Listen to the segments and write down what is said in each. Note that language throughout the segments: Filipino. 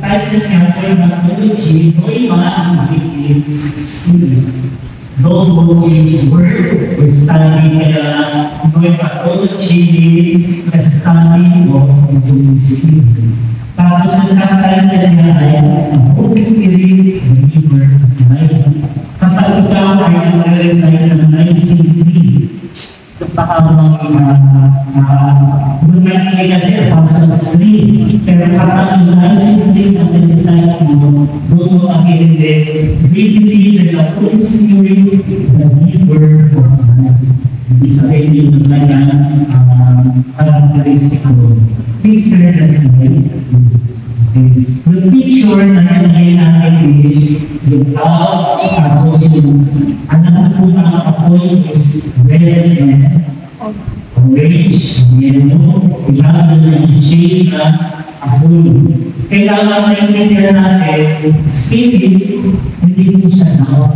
kahit na chapter ng theology, o yung mga activities spirit. Those Moses word or study kaya yung pathology means the study of the Holy Spirit. Tapos sa time niya ay ang Holy Spirit, the giver of life. Kapag ikaw ay nag-recite ng 9 pahamang bumalik kasi Apostles 3. Pero kapag naisipin ang design mo, doon mo makikinde, bibili na Spirit, the giver of life. Ibig sabihin yun ng kanyang karakteristiko. Please turn us The picture na nilagay natin is yung love, tapos yung anak po ng apoy is red and orange, yellow, ilalim ng shade na apoy. Kailangan maintindihan natin, spirit, hindi po siya tao.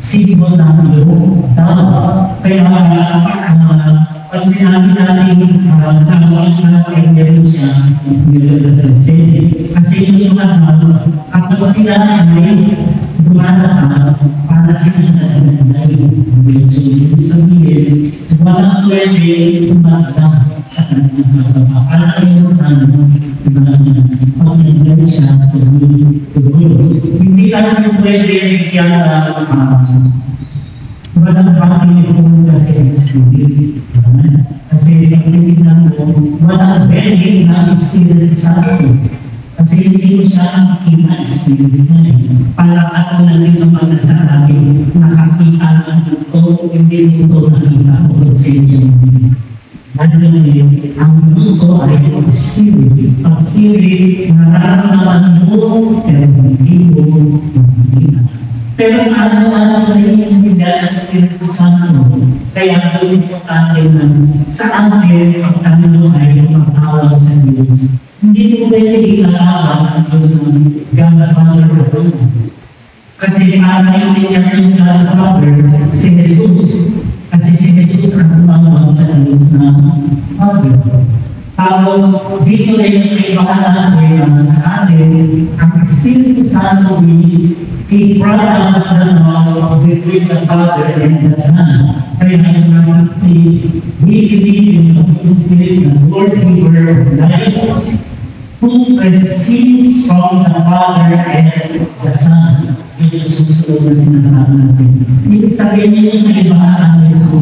Simbol ng ilo, tao. Kaya uh, pag sinabi natin uh, tawag natin meron siya nilalasin. Kasi yung ano, kapag sila ay dumana para sila naglalay, medyo ibig sabihin, walang pwede umaga sa kanyang mga para kayo ano, pag nandiyan siya. Hindi tayo pwede uh, walang bakit kung kasi spirit. Kasi ang tinignan mo, walang bedding na spirit sa akin. Kasi hindi mo siya ang spirit na eh. Para ako na rin naman nagsasabi, nakakita ng ito, hindi mo ito nakita ko kasi siya. Ano kasi, ang mundo ay ang spirit. Ang spirit, nararamdaman mo, pero hindi mo makikita. Pero ano-ano na yung bigyan ng Espiritu Santo. Kaya ito importante na sa atin, ang tanong ay magtawag sa Diyos. Hindi mo pwede itatawag ang Diyos ng gagawin ng Kasi para yung niya yung gagawin, si Jesus. Kasi si Jesus ang tumawag sa Diyos ng Father. Tapos, dito rin yung kaibahan natin sa atin, ang Espiritu Santo is a product of the law between the Father and the Son. Kaya naman, we believe in the Holy Spirit, the Lord giver of life, who proceeds from the Father and the Son. Ito susunod na sinasabi natin. Ibig sabihin niyo yung kaibahan natin sa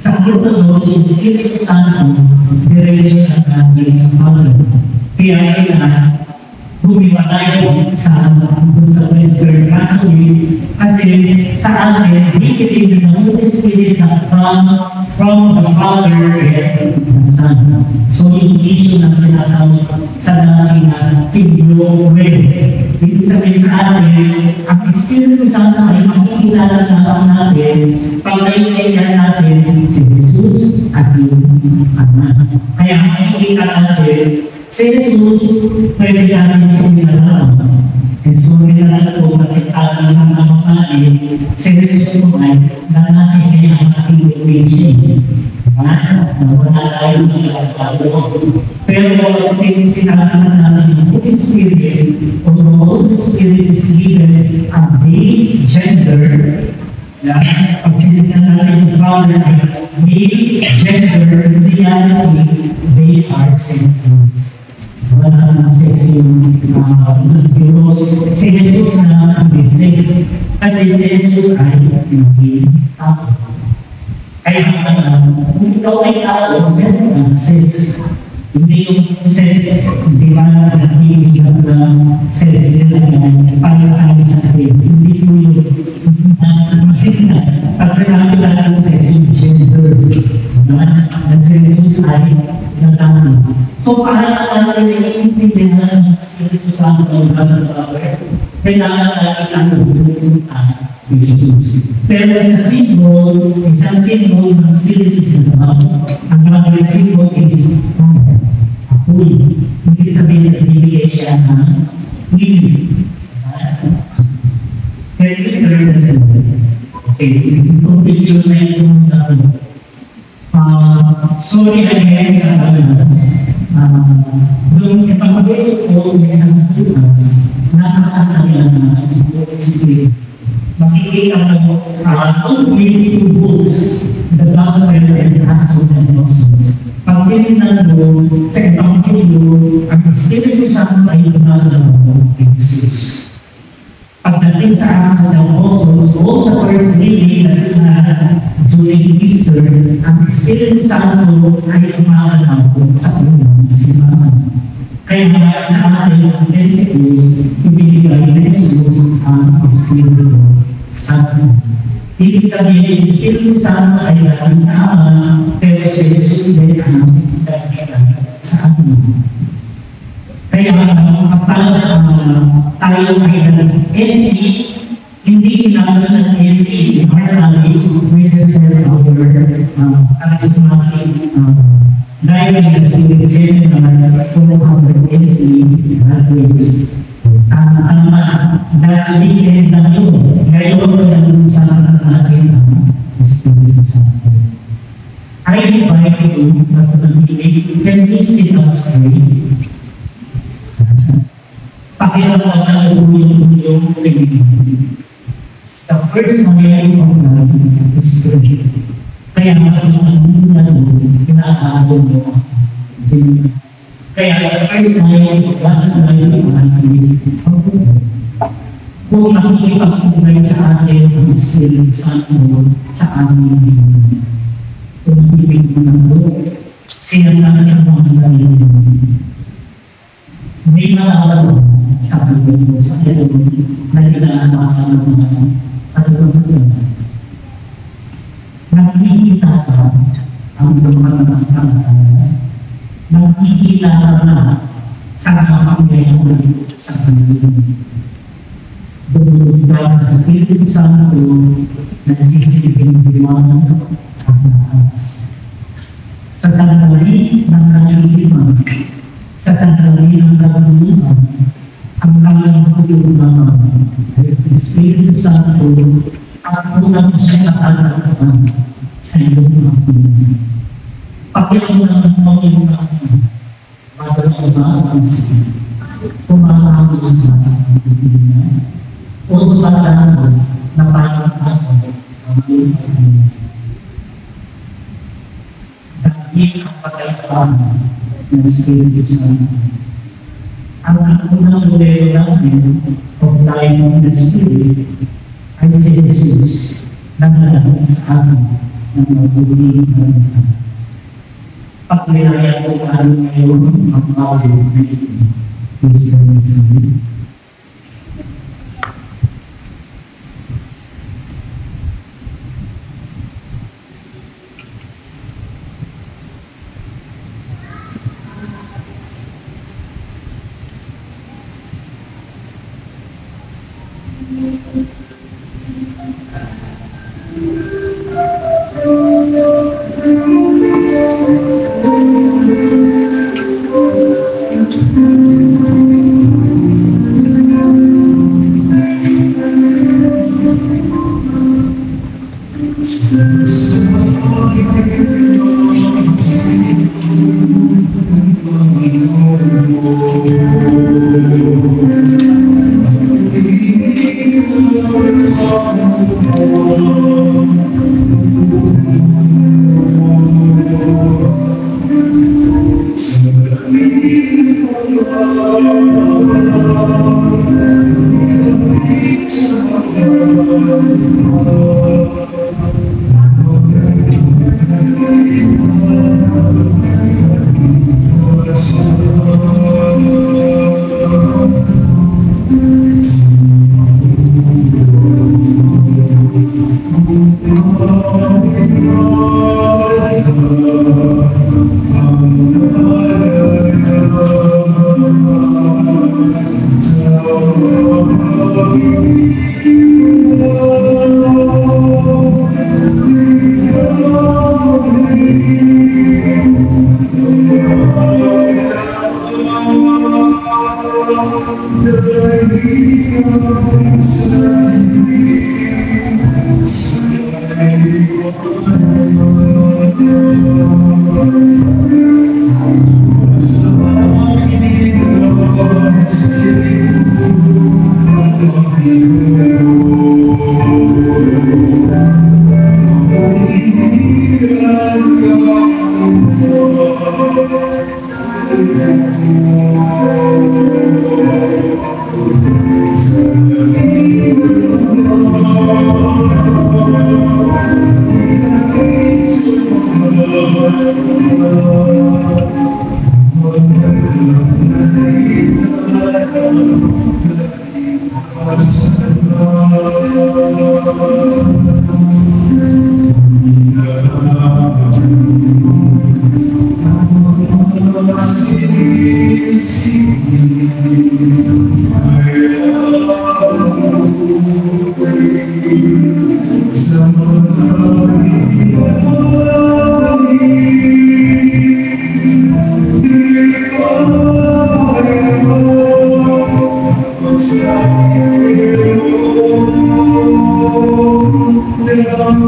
Orthodox. Sa Orthodox, yung Espiritu Santo, diretso na natin sa. Kaya sila, bumiwalay sa sa Western Catholic kasi sa atin, bibigyan ng Holy Spirit na comes from the Father and the Son. So yung issue na tinatawag sa dati na Tiglo Red. Ibig sabihin sa atin, ang Espiritu Santo ay makikilala na natin pag naiintindihan natin si Jesus at yung Anak. Kaya makikita natin Si Jesus, pwede natin siya nilalang. So, nilalang ko kasi ating sa kamakain, si Jesus po ay lalaki niya ang ating location. Na wala tayo ng nagpapalo. Pero kung sinabi na natin yung Holy Spirit, kung the Holy Spirit is given a they gender, Yeah, pag tinignan natin yung father ay male, gender, reality, they are senseless wala na sex yung uh, Diyos. Si Jesus na ang sex. Kasi si Jesus ay hindi tao. Kaya uh, kung ikaw ay tao, meron ng sex. Hindi yung sex, di ba, nagiging na sex nila para tayo sa atin. Hindi po yung pag sinabi natin sex, yung gender, na si Jesus ay nagkano. So, para natin naiintindihan ng Espiritu Santo ang pagkakawin, kailangan natin ang pupunta ni Jesus. Pero sa symbol, isang symbol ng Espiritu Santo, ang mga symbol is apoy. Hindi sabihin na ibigay siya ng healing. Kaya ito yung Okay, itong picture na itong uh, sorry again sa kalas. Uh, nung ipamagay ko bukas, nakakatayan na Holy Spirit. Makikita mo, uh, all beautiful books, the gospel and gospel and gospels. Pag tinignan mo sa Ebanghelyo, ang Espiritu Santo ay gumagalaw kay Jesus. Pagdating sa of the Apostles, all the first reading that during Easter, ang Espiritu Santo ay gumagalaw sa unang simbahan. Kaya nga sa ating ang Pentecost, ibigay ni Jesus ang Espiritu Santo. Ibig sabihin, Espiritu Santo ay dating sa Ama, pero si Jesus din ang dating sa atin. Kaya kapag uh, tayo ay nag-NP, hindi kailangan ng NP in our knowledge, we just our uh, charismatic uh, driving the spirit seminar for our NP graduates. Uh, ano ba, last weekend na yun, ngayon nag-uusapan natin ang Espiritu Santo. I invite you to can we sit up straight? Pakiramdam ng ulong-ulong tingin. The first mangyayari of life is prayer. Kaya ang muna doon, inaabot mo. Kaya the first mangyayari of God's life is kung nakikipag-ugay sa atin ang Espiritu Santo sa aming Panginoon. Kung ibig mo na po, sinasabi ang mga sarili mo. May malalaman sa kanya sa kanya na inaanakan ng mga katutunan. Nakikita ang pagkakataon. Nakikita ka na sa kapangyayang sa kanya. Dahil sa Espiritu Santo, nagsisilbing liwanag at lakas. Sa sandali ng kaliliman, sa sandali ng kabuluhan, ang kanyang pagkulunan ay ang Espiritu Santo at unang siya nakalakuan sa iyong mga yung mga bago ang mga isip, kumahagos na ang pinag o tumatanda na ako ang mo. Dahil ang pagkaitaan ng Espiritu Santo. Ang unang modelo namin life of the Spirit ay si Jesus na nalagay sa amin ng mabuting kalita. Paglinaya ko kami ngayon ang awit na ito.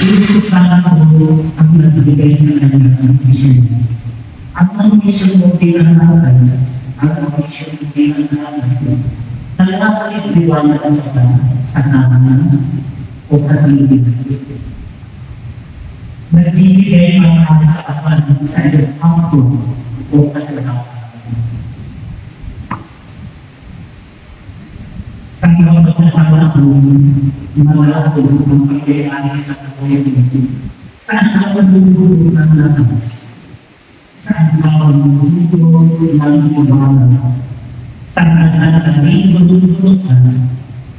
Ang Espiritu Santo ang nagbigay sa kanya ng mission. Ang ang mission mo bilang nanay, ang ang mission mo bilang nanay, talagang liwanag ka sa naman o katibig. Nagbibigay ang kasapan sa iyong angko o katalakan. Sa mga pagkakataon, malako ang pagkayari sa kawayan Saan ka magbubuo ng lakas? Saan ka magbubuo ng ibala? Saan ka sa tabi magbubuotan?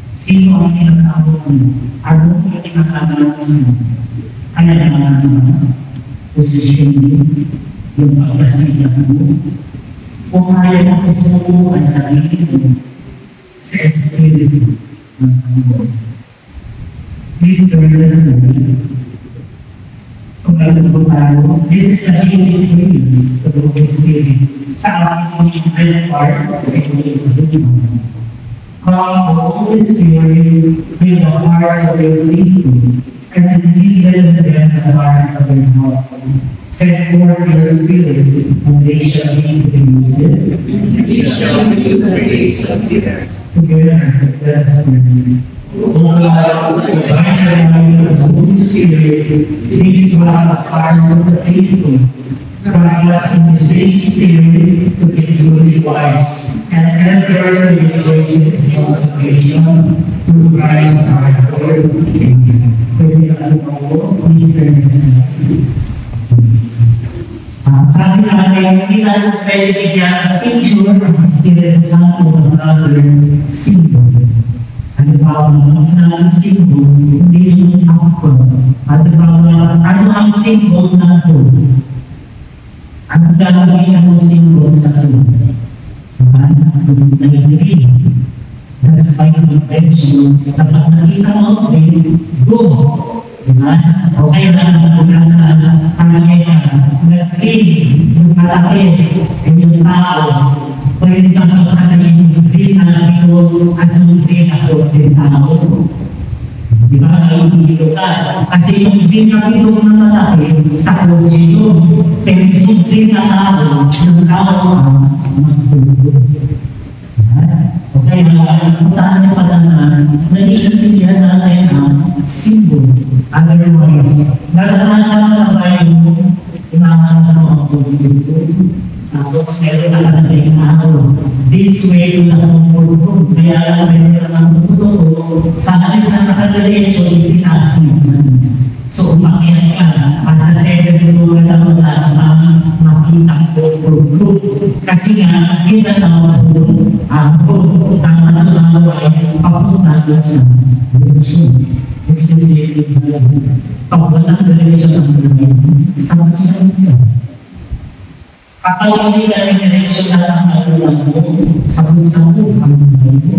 Sino ang pinakaabot mo? Ano ang pinakaabot mo? Kaya naman naman, posisyon mo, yung pagkasigat mo, o kaya mo kasuko ang sarili mo, sa Espiritu ng Panginoon. Please join us in Kung alam po tayo, this is a basic way to the Holy Spirit. Sa ating mga part, kasi kung ito Come, the Holy Spirit, fill the hearts of your people, and lead them again the heart of your heart. Send forth your Spirit, and they shall be renewed. He shall renew the face of the earth. Together, let us pray. O God, divine and of the Holy Spirit, please flood the hearts of the faithful. Grant us in the same spirit to be truly wise and ever rejoice in consecration through Christ our Lord. Amen. Pwede na po, please turn to Ah, sabi natin, hindi natin pwede bigyan ng picture ng Espiritu Santo ng other symbol. Halimbawa, ang sinabing symbol, hindi yung ako. Halimbawa, ano ang symbol ng food? Ano gagawin ang symbol sa food? Diba? Nagbigay. That's why convention, kapag nakita mo, okay, go. Diba? Okay lang kung nasa kalagayan, nag-train yung kalaki, yung tao, pwede kang magsanay yung train na ito at yung train ako, yung tao. Di ba? Nalulito ka. Kasi yung train na ito na sa yun. Pero yung train na naiintindihan natin ang symbol. Otherwise, naranasan na inahanap mo ang pagkakas? Tapos meron na natin na ano, this way to ang pagkakas. Kaya meron ang pagkakas. Sa halip na nakadiretso, ipinasi. So, umakyat ka, pasa seven to ka na Kasi nga, ginagawa ko ako natunawa ay papunta doon sa direksyon. Kasi pag walang direksyon ang buhay, sama sa inyo. Kapag hindi ka rin direksyon na ang magulang mo, sabu-sabu ang buhay mo.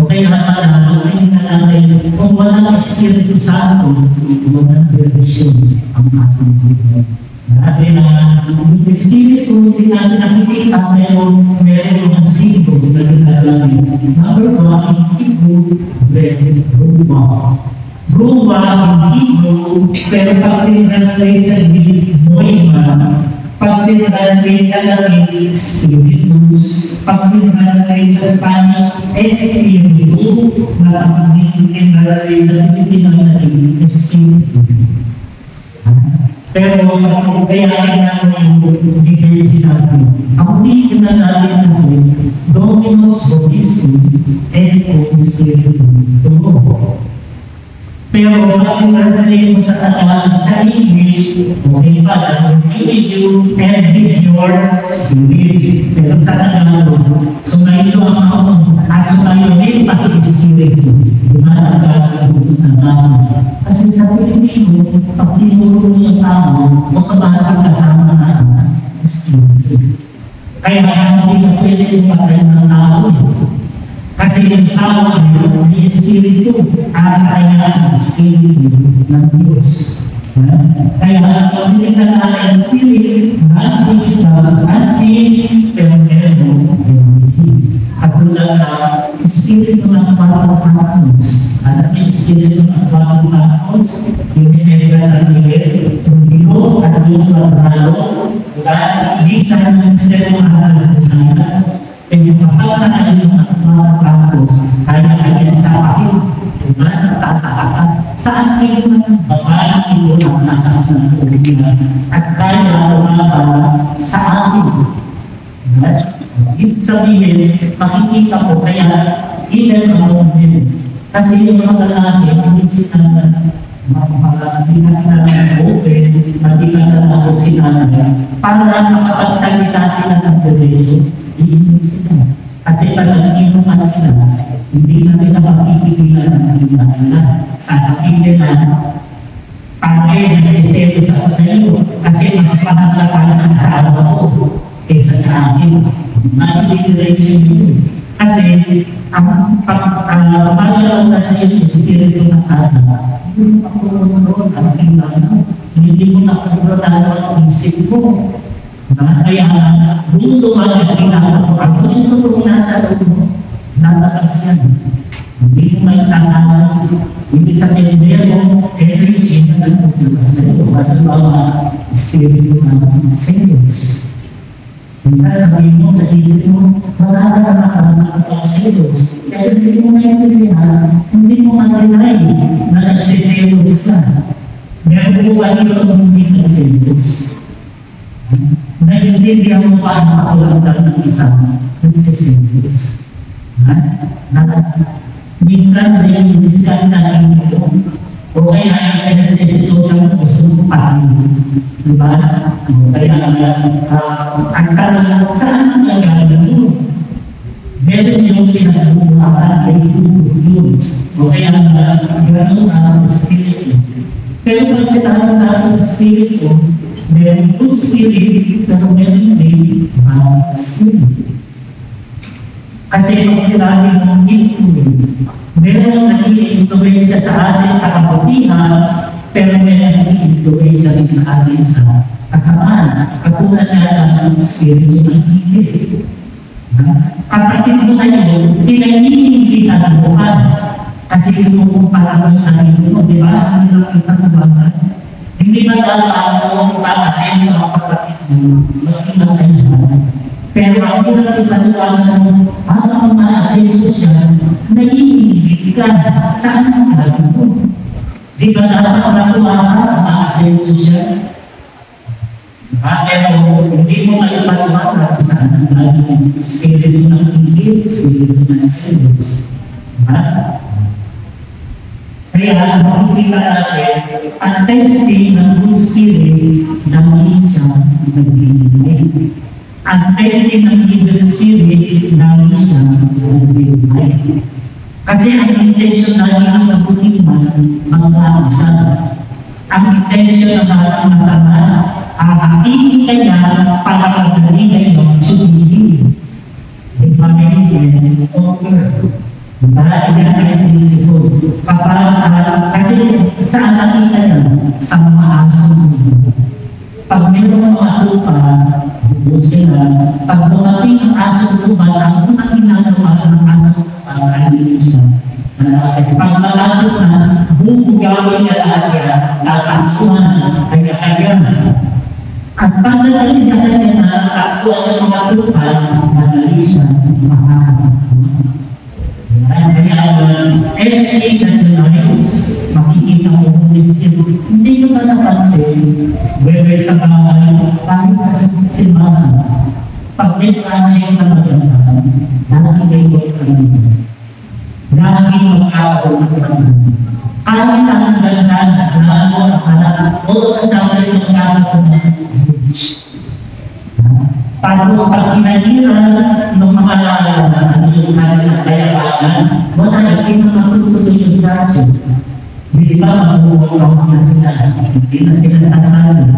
O kaya pala, ay na natin, kung walang Espiritu Santo, walang direksyon ang ating buhay. Dahil na yung Espiritu, hindi natin nakikita, meron, meron mga simbol na ginagawa. Number one, Hebrew, then Ruma. Ruma, ang Hebrew, pero pag tinranslate sa Greek, Moima, pag tinranslate sa Latin, Spiritus, pag tinranslate sa Spanish, Espiritu, na pag tinranslate sa Pilipino natin, Espiritu. Pero kung kayanin namin yung diversity natin, ang original natin kasi, Dominus Vobiscum et Cum Spiritu Tumo. Pero kung translate mo sa Tagalog, sa English, okay pa, dahil with you and with your spirit. Pero sa Tagalog, sumayo ang ako, at sumayo din pati ba? Tagalog na namin. Kasi sa Pilipino, pag tinuro yung tao, automatic kasama na ang espiritu. Kaya hindi ka pwede patay ng tao. Eh. Kasi tao ay may espiritu, asa kaya ang espiritu ng Diyos. Ha? Kaya kung hindi ka na ang spirit, non-physical, unseen, pero meron wala na espiritu ng pagkakakos. Alam niyo, espiritu ng pagkakakos, yung pinag sa tigil, yung bilo at yung labralo, at lisan ng sistema ng sana, Kaya kapag na yung mga tapos, kaya kaya sa akin, diba, natatakatan. Saan kayo ng babae ito ang lakas ng kulihan at kaya umaba sa akin. Ibig sabihin, makikita ko kaya ilan ang din. Kasi yung mga lalaki, hindi sila hindi na sila open, ka na ako sila para makapagsalita sila ng diretso, iinom sila. Kasi pag nag-inuman sila, hindi na nila mapipigilan ang mga nila. Sasabihin nila, Pare, nagsiselos ako sa iyo kasi mas panaglapan ang asawa ko kaysa sa akin. Naidiretso yun. Kasi ang pagkakalaman na sa iyo, espiritu ng anak, hindi mo makukulong ang kailangan. Hindi mo nakukulong ang isip mo. Nah, kaya dulu ada kita aku itu tuh nasa itu nata kasihan hindi mo may tangan hindi sa tinidero energy na nagpupunta sa iyo. At mga espiritu ng selos minsan sabihin mo sa isip mo wala ka na nakakaroon ng selos kaya hindi mo maintindihan hindi mo ma-deny na nagsiselos ka. Meron po kayo kung hindi nagselos naiintindihan mo pa ang makakulantan ng isang nagsisendos. Ha? Na, minsan rin discuss natin ito. O kaya ay nagsisitosyon mo gusto mo patin. Diba? O kaya uh, ang tanong mo, saan ang nagaling mo? Meron yung pinagbubuhakan ay tutulog yun. O kaya uh, gano'n ang espiritu. Pero pag sinabi natin ang espiritu, meron good spirit, pero meron din bad spirit. Kasi kung sinabi mong influence, meron nag-i-influence sa atin sa kabutihan, pero meron nag-i-influence din sa atin sa kasamaan. Katulad na ng espiritu ng Ingles. Kapatid mo na yun, pinahihindi ka ng buwan. Kasi kinukumpara mo sa mo, di ba? Hindi lang kita nabangan. Hindi ba dapat mo pakasin sa mga kapatid mo, maging masaya. Pero ang kita nabangan mo, ano ang maasenso siya, naiinibig ka, saan ang lagi mo? Di ba dapat natuwa ka, maasenso siya? Ah, pero hindi mo kayo patuwa saan ang lagi mo, espiritu ng hindi, espiritu ng selos. Diba? Kaya makikita natin ang testing ng good spirit na may isang nagbibigay. Ang testing ng evil spirit, lagi siya nag-deny. Kasi ang intention lagi ng mabuting man, mag-aamsan. Ang intention ng mga masama, ahatiin ka niya para pagdali kayo to believe. Divine and offer. Diba? Yan ang prinsipyo. Kapag, ah, kasi saan nakita yan? Sa mga asong mundo. Pag mayroong mga lupa, doon sila, pag dumating ang asong lupa, ang unang ginagawa ng asong lupa, ay siya. Uh, pag malapit na, bubugawin niya lahat yan, tatangsuhan, ay kakayan. At pagdating niya kanya na takbuhan ng mga lupa, madali siya makakapagpunan. Kaya uh, everything that denies, makikita mo kung hindi ko na napansin, whether sa bahay, kahit sa simbahan, pag may project na maganda, lagi may work kami. Lagi mag-aawal kami. Kahit ang ganda na ano ang harap, o kasama ng tapos pag pinahira ng mga ano yung kanilang kayapaan, wala na hindi na matutuloy yung project. Di ba mabubukaw na sila, hindi na sila sasali.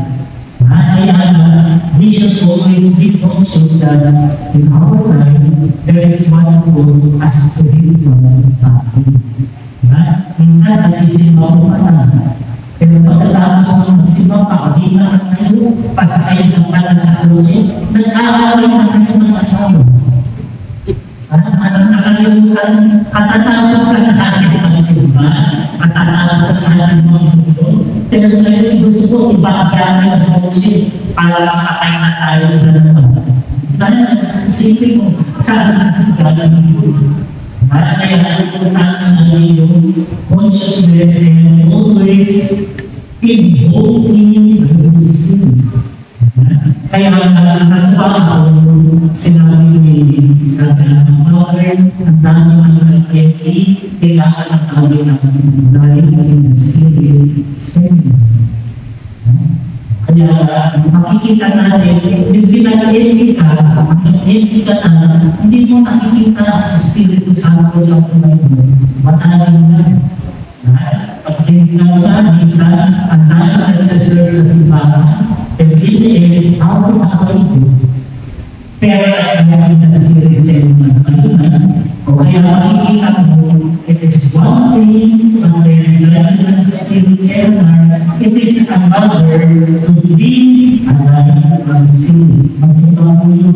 Ah, Kaya uh, we should always be conscious that in our life, there is one goal as spiritual body. Diba? Minsan nasisimba mo pa na, pero pagkatapos ng nakalimutan, katatapos ka na natin magsimba, katatapos ka na natin magmundo, pero ngayon gusto ko ibagay ng kotse para makakay na tayo ng dalawa. Dahil isipin mo, saan natin gagawin para kaya importante na yung consciousness and always invoking the Holy Spirit. Kaya nagpapaw sinabi ni Kailangan ang tawag ng dahil ng Spirit. Spirit. Kaya makikita natin, miski nag-edit ka, nag-edit ka na, hindi mo nakikita ang Espiritu Santo sa buhay mo. Matagal na. Pag tinignan mo na, minsan, ang dami nagsaserve sa simbahan, pero in the end, Pero ang dami ng Spirit sa iyo na kailan, o kaya makikita mo, it is one thing, then dahil ng Spirit sa iyo it is another to be alive ng Spirit. Magkita mo yun.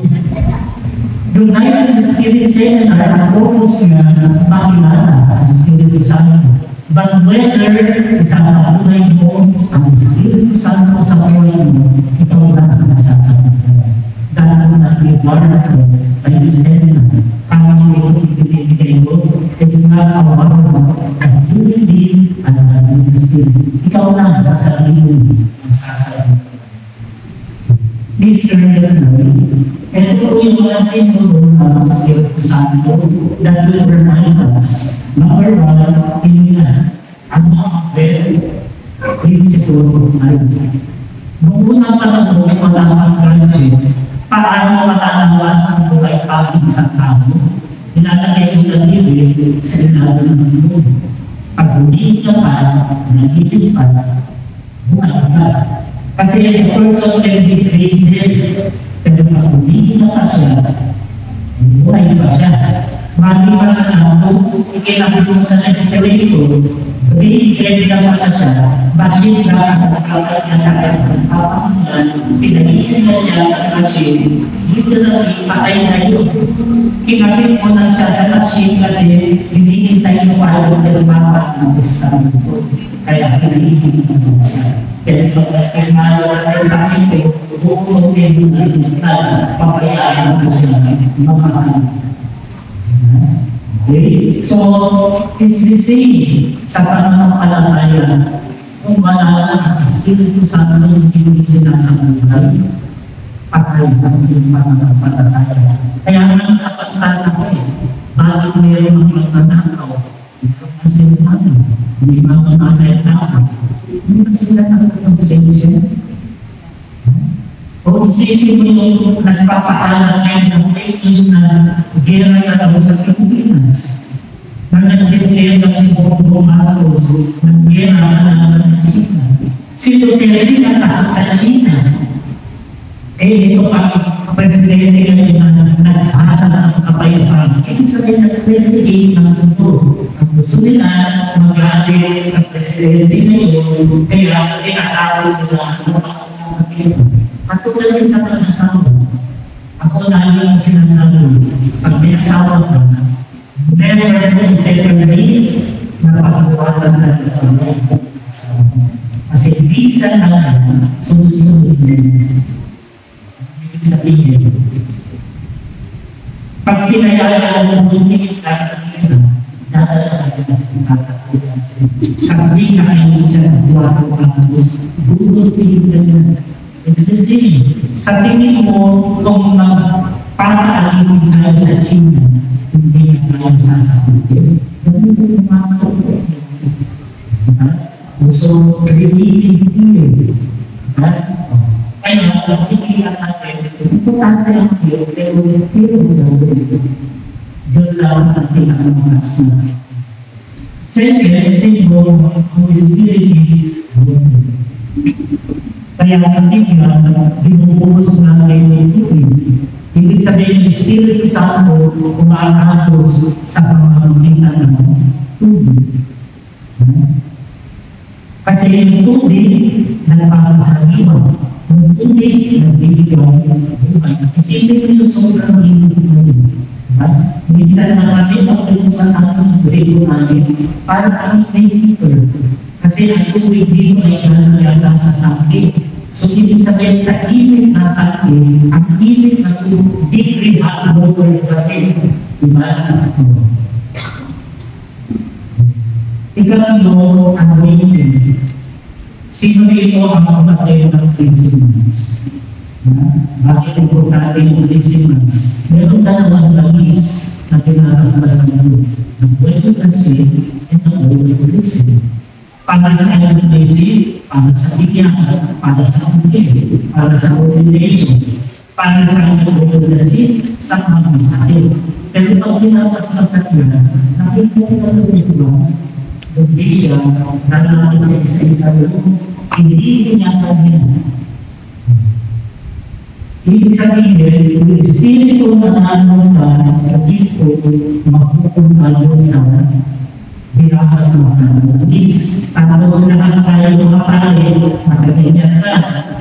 Yung life ng Spirit Seminar, ang focus niya, makilala ang Espiritu Santo. But whether isasabuhay mo ang Espiritu Santo sa buhay mo, ikaw na ang nasasabuhay. Dahil na reward ko ay isena, kami yung ibibigay mo, it's not a one that you will be an Holy Spirit. Ikaw na sasabihin, ang sasabihin. Please turn this way. Ito po yung mga simbolo ng Espiritu Santo that will remind us. Number one, na. Ang mga very principle ay Noong unang panahon, wala kang gadget. Paano matanawan ang buhay pagin sa tao? Tinatagay ko na libre sa ilalim ng mundo. Pag hindi ka pa, nagiging pa, buhay ka. Kasi a person can be created, pero pag hindi na pa siya, buhay pa siya. Mali pa na ako, ikinakitong sa escalator, created na siya, basit na kapag niya sa kanyang papangan, pinagigil na siya ng machine, literally patay na yun. Kinapit mo na siya sa machine kasi hinihintay mo pa yung kalmapa ng Istanbul. Kaya pinagigil na siya. Kaya malo sa Istanbul, buong yung na papayaan mo siya mamahal. Okay? So, it's the same sa pananampalataya. Kung wala ang Espiritu Santo yung hindi sinasabuhay, patay ang yung pananampalataya. Kaya ang kapatala ko eh, bakit mayroon mga magnanakaw? Kasi ano, may mga magnanakaw. Hindi ba sila nakakonsensya? O isipin mo yung nagpapaalam ngayon ng fake news na gera na daw sa Pilipinas. Na nagdidikit ang si Bongbong Marcos ng gera na ng China. Si Duterte na sa China. Eh, ito pa, presidente ngayon na naghahanap ng kapayapaan. Ibig sabihin na 28 ang mundo. Ang gusto nila, mag-alit sa presidente ngayon, kaya tinatawag nila ang mga kapayapaan. At tulad sa mga asawa, ako lagi ang sinasabi, pag may asawa ka, never integrate na pagkawatan na ito. Kasi minsan na sunod-sunod din. Ibig sabihin, pag pinayaan mo hindi ka ng isa, dadala ka ng katakutan. Sabi na kayo ng buwan ko ang gusto, bulot pinigyan It's the same. Sa tingin mo, kung magpapaalipin tayo sa China, hindi na tayo sasagutin. Ganun yung mga kapatid. Diba? So, creating fear. Diba? Kaya, nakikita natin, importante ang fear, pero yung fear mo daw Doon lang ang pinakamakas na. Second, syndrome of the spirit is kaya sa Biblia, binubuhos natin yung tubig. Ibig sabihin, Espiritu Santo umaahos sa pamamagitan ng tubig. Kasi yung tubig, nagpapasaliwa. Yung tubig, nagbibigay ng buhay. Isipin yung sobrang linig na yun. Diba? Minsan na kami, sa ating grado namin, para kami may heater. Kasi ang tubig dito ay nangyayala sa tangke. So, ibig sabihin sa init na tangke, ang init na tubig, water pa rin. Diba? Ikatlo, ang waiting. Sino dito ang mamatay ng Christmas? Bakit importante yung Christmas? Meron dalawang langis na pinakasbasan mo. Ang pwede kasi, ito ang pwede para sa education, para sa bigyan, para sa umkin, para sa coordination, para sa education, sa mga sakit. Pero pag pinapaspasan niya, nakikita ko ito, hindi siya nalaman sa isa-isa hindi niya kanya. Ibig sabihin, yung espiritu na ano sa Kristo, mapupunta sa binahas mo sa Is, tapos lahat tayo lumapali, magaganyan ka.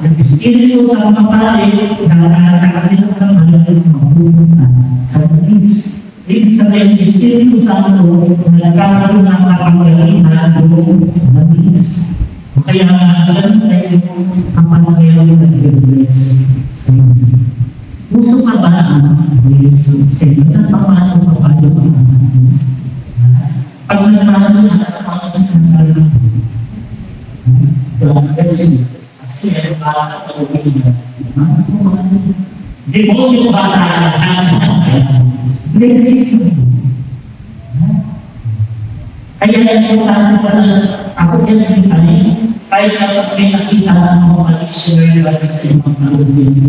Ang espiritu sa lumapali, dahil sa kanilang kamay, mapupunta sa Is. Ibig sabihin, yung espiritu sa ano, nagkakaroon ng kapangyarihan doon sa Is. Kaya alam tayo ang pangyayari ng Diyos sa inyo. Gusto ka ba ang Diyos sa inyo? At paano pa paano ang anak Pag nagmahal na ang mga sinasabi Kasi, kasi ang bata na umiiyak. Demonyo ba na sa Blessing. Kaya importante pa na ako yan ang itali, kahit kapag may nakita ng mga dictionary balik sa mga kalugin.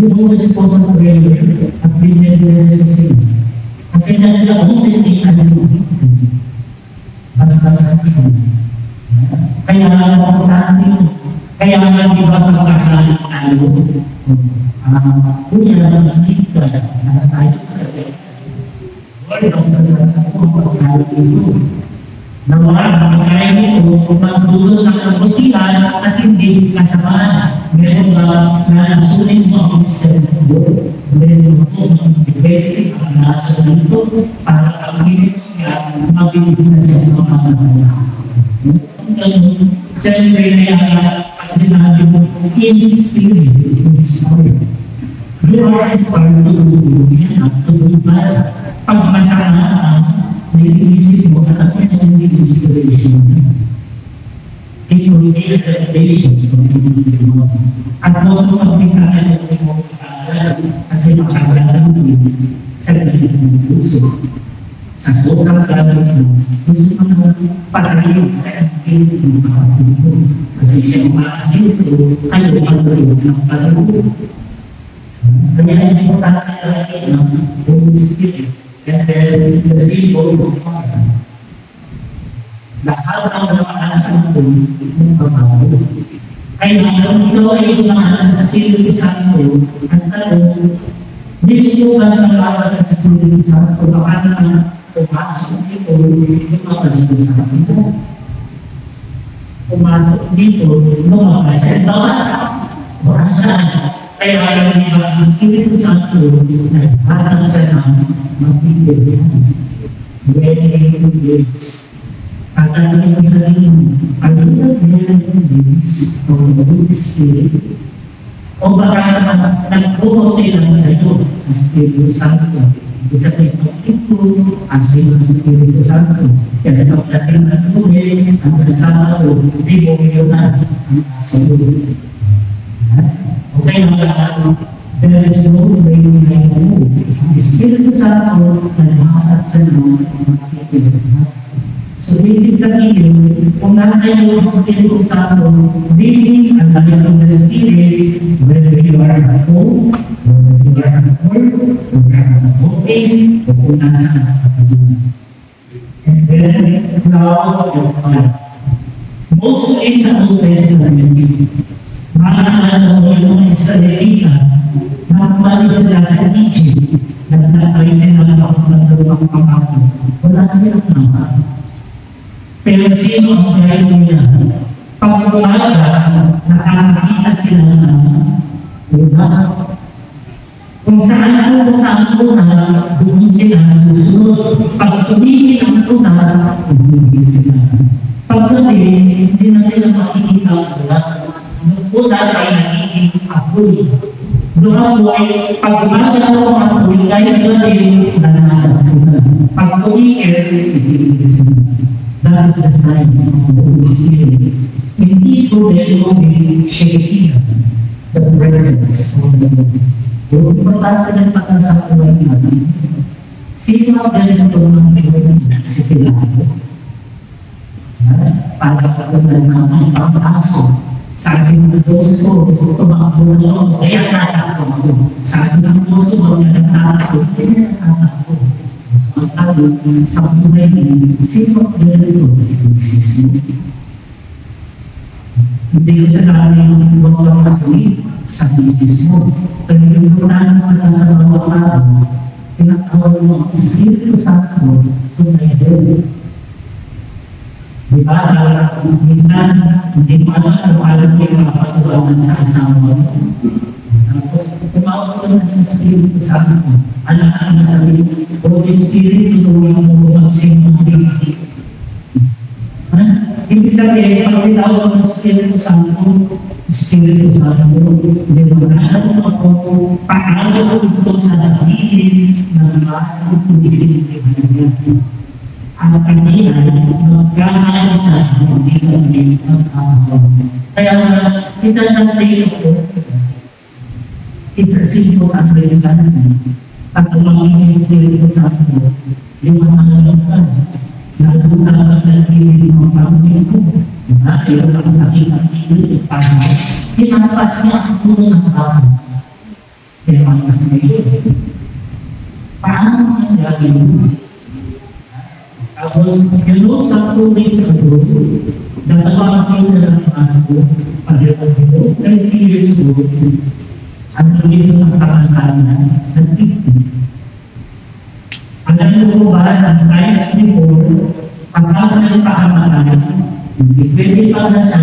Yung response of prayer at binibigay sa sila. Kasi na sila kung hindi ano basta-basta sa Kaya importante yun. Kaya nga di ba pagkakalit tayo, ah, kuya, nakikita na tayo Lord, basta sa ako, pagkakalit ito. Nawa, kaya nito, magdulot ng kabutihan at hindi kasamaan. Meron ba na nasunin mo ang ng Lord? Bless mo po ng debate ang nasa nito para kapilin niya mabilis na siya ng mga mga. Siyempre na yan at sinabi mo, inspired, inspired. You are inspired to do yan at to do bad. Pag masama may iisip mo at ako na yung inspiration. It will be a revelation from the mo. At noon pag pinakalan mo kasi makakalan mo sa gilid ng puso. sa sobrang gamit mo, gusto mo naman palayo sa kapatid ng kapatid mo. Kasi siya umaasin ko, kayo ang tuloy ng palayo. Kaya importante talaga ng Holy Spirit and then the symbol of Father. Lahat ng nakakasa ko ng pagbabago. Kaya kung ito ay umahan sa Espiritu Santo, ang tanong, hindi ko ba nalaman sa Espiritu Santo, baka naman pumasok dito, lumabas ko sa akin mo. Pumasok dito, lumabas bawat. Wala saan. Kaya alam niyo ba, ang Espiritu Santo, naghatang siya ng mapipilihan. Very good. At ano yung sarili mo, ano yung meron ng Diyos o ng Holy Spirit? O baka naman nagpupunti lang sa iyo ang Espiritu Santo. Ibig sabihin, ito ang sino ng Espiritu Santo. Kaya ito dating ng lunes, ang kasama ko, hindi mo yun na ang asa mo. Okay, mga there is no place like you. Ang Espiritu Santo, naghahanap siya ng mga kapitid. So, ibig sabihin, kung nasa iyo ang Espiritu Santo, living ang life of the Spirit, whether you are at home, whether you are at work, whether you are at office, o kung nasa And then, now, mostly sa Old Testament, Maalala mo yung Israelita, nakapali sila sa Egypt, nagtatry sila ng pagkakang pangako. Wala silang nama. Pero sino ang kaya nila? Pag umaga, nakakakita sila ng una. Kung saan ang una, doon sila susunod. Pag tumingin ang una, tumingin sila. Pagdating, hindi na nila makikita ang una. Una ay nagiging apoy. Doon apoy, pag gumagalaw ang apoy, kaya nila din nananag sila. Pag tumingin sila. That is the sign of the Holy Spirit. Hindi ko din mo shaking the presence of the Lord. Kung importante ng patan sa buhay natin, sino ang galing ito ng buhay si Pilato? Para patunan ng mga pang-aso. Sabi ng Diyos ko, tumakbo na ako, kaya natakot ako. Sabi ng Diyos ko, huwag na natakot, kaya natakot ako. So, ang tawag sa buhay ni sino ang galing ito? Jesus mo. Hindi ko sinabi ng huwag kang matuloy sa business mo. Unahan mo na sa mga araw, tinatawag mo ang Espiritu Santo kung may. Di ba? Minsan, hindi mo alam kung alam mo yung kapatulangan sa asawa mo. Tapos, tumawag ko na sa Espiritu Santo. Alam ka na sabi, Holy Spirit, tulungan mo ko mag-sing ng bibig. Ibig sabihin, pag tinawag ng Espiritu Santo, Espiritu Santo, di ba na ako paano ito sasabihin ng mga tumigil ng ang kanila magkakaisa hindi kami ang tao. Kaya kita sa tayo ko, it's a simple understanding. At ang mga Espiritu Santo, yung mga nalaman lalo na nagiging mga pamilya ko. Diba? Kaya lang nakikita paano. Pinapas niya ang puno ng tao. Kaya mga ngayon. Paano ang gagawin mo? Tapos, gano'n sa tubig sa dalawa ang isa ng pasko, pagkakalo, 30 years old, ang tulis ng kamantanan, nag-50. Alam mo ba na times before, pagkaka ng pahamatan, hindi pwede pa na sa,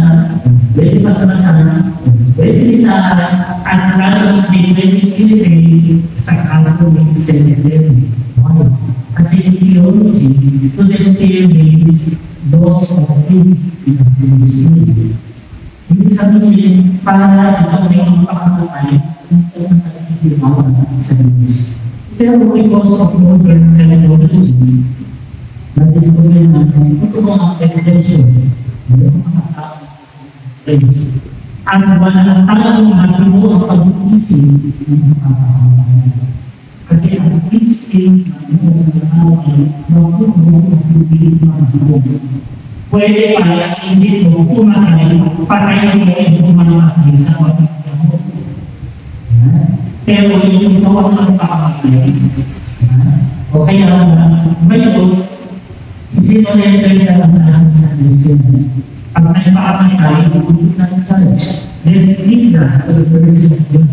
pwede pa sa sana, pwede sa at lalo hindi pwede kinipin sa Catholic Cemetery. Why? Kasi theology, to the still means those of you in the Spirit. Hindi sabihin, para ikaw may mapakamatay, kung ikaw ang nagkikilawa sa Diyos. Pero because of modern psychology, na-discover natin ito mga attention, yung mga friends. At wala ang tao natin mo ang pag-iisip ng mga tao. Kasi ang instinct ng mga tao ay makukuha ang hindi makukuha. Pwede pa ang isip mo kumain, patay mo yung kumain sa pagkakas mo. Pero yung ikaw ang pakamatay, o kaya ngayon, isip mo na lang sa Diyos. Pag nagpakamatay, hindi na charge. Let's leave that to the person of God.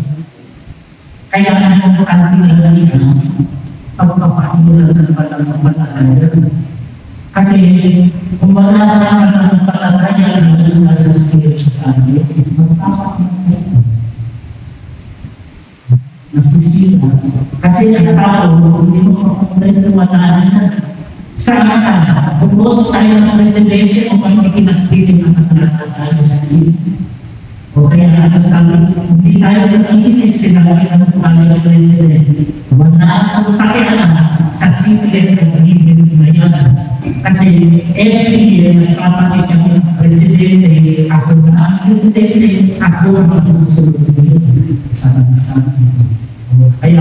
Kaya ang importante na lang pagpapakulan ng pagpapakulan. Kasi kung wala naman ang patataya ng nasa Espiritu Santo, magpapakulan. Nasisira. Kasi ang tao, hindi mo mapakulan ng matahan sa mata, kung tayo ng presidente o kung ikinagpili ng mga tayo sa Diyos. O kaya ang sabi, hindi tayo nakikinig sinabi ng tayo ng president. Wala ang pakialam sa simple ng pagiging na yan. Kasi every year, nagpapalit ang presidente, ako na ang presidente, ako ang masusunod sa bansa. Kaya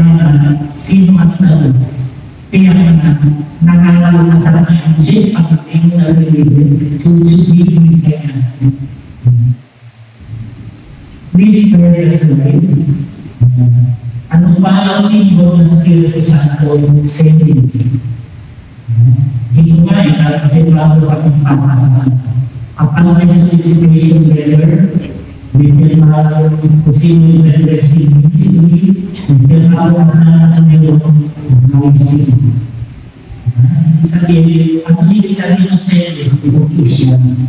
sino ang tao? Kaya nga, nangangalan sa kanyang jeep ang tingin na rin, susunod kaya. Please bear us away. Ano ba ang simbol ng Espiritu Santo sending? Ito nga ay nagdebago kami pamahalaan. Upon my solicitation letter, bigyan mo kung sino yung interested in history, bigyan mo ang naman ng noisy. Sabihin, ang ibig sabihin ng sending, vocation.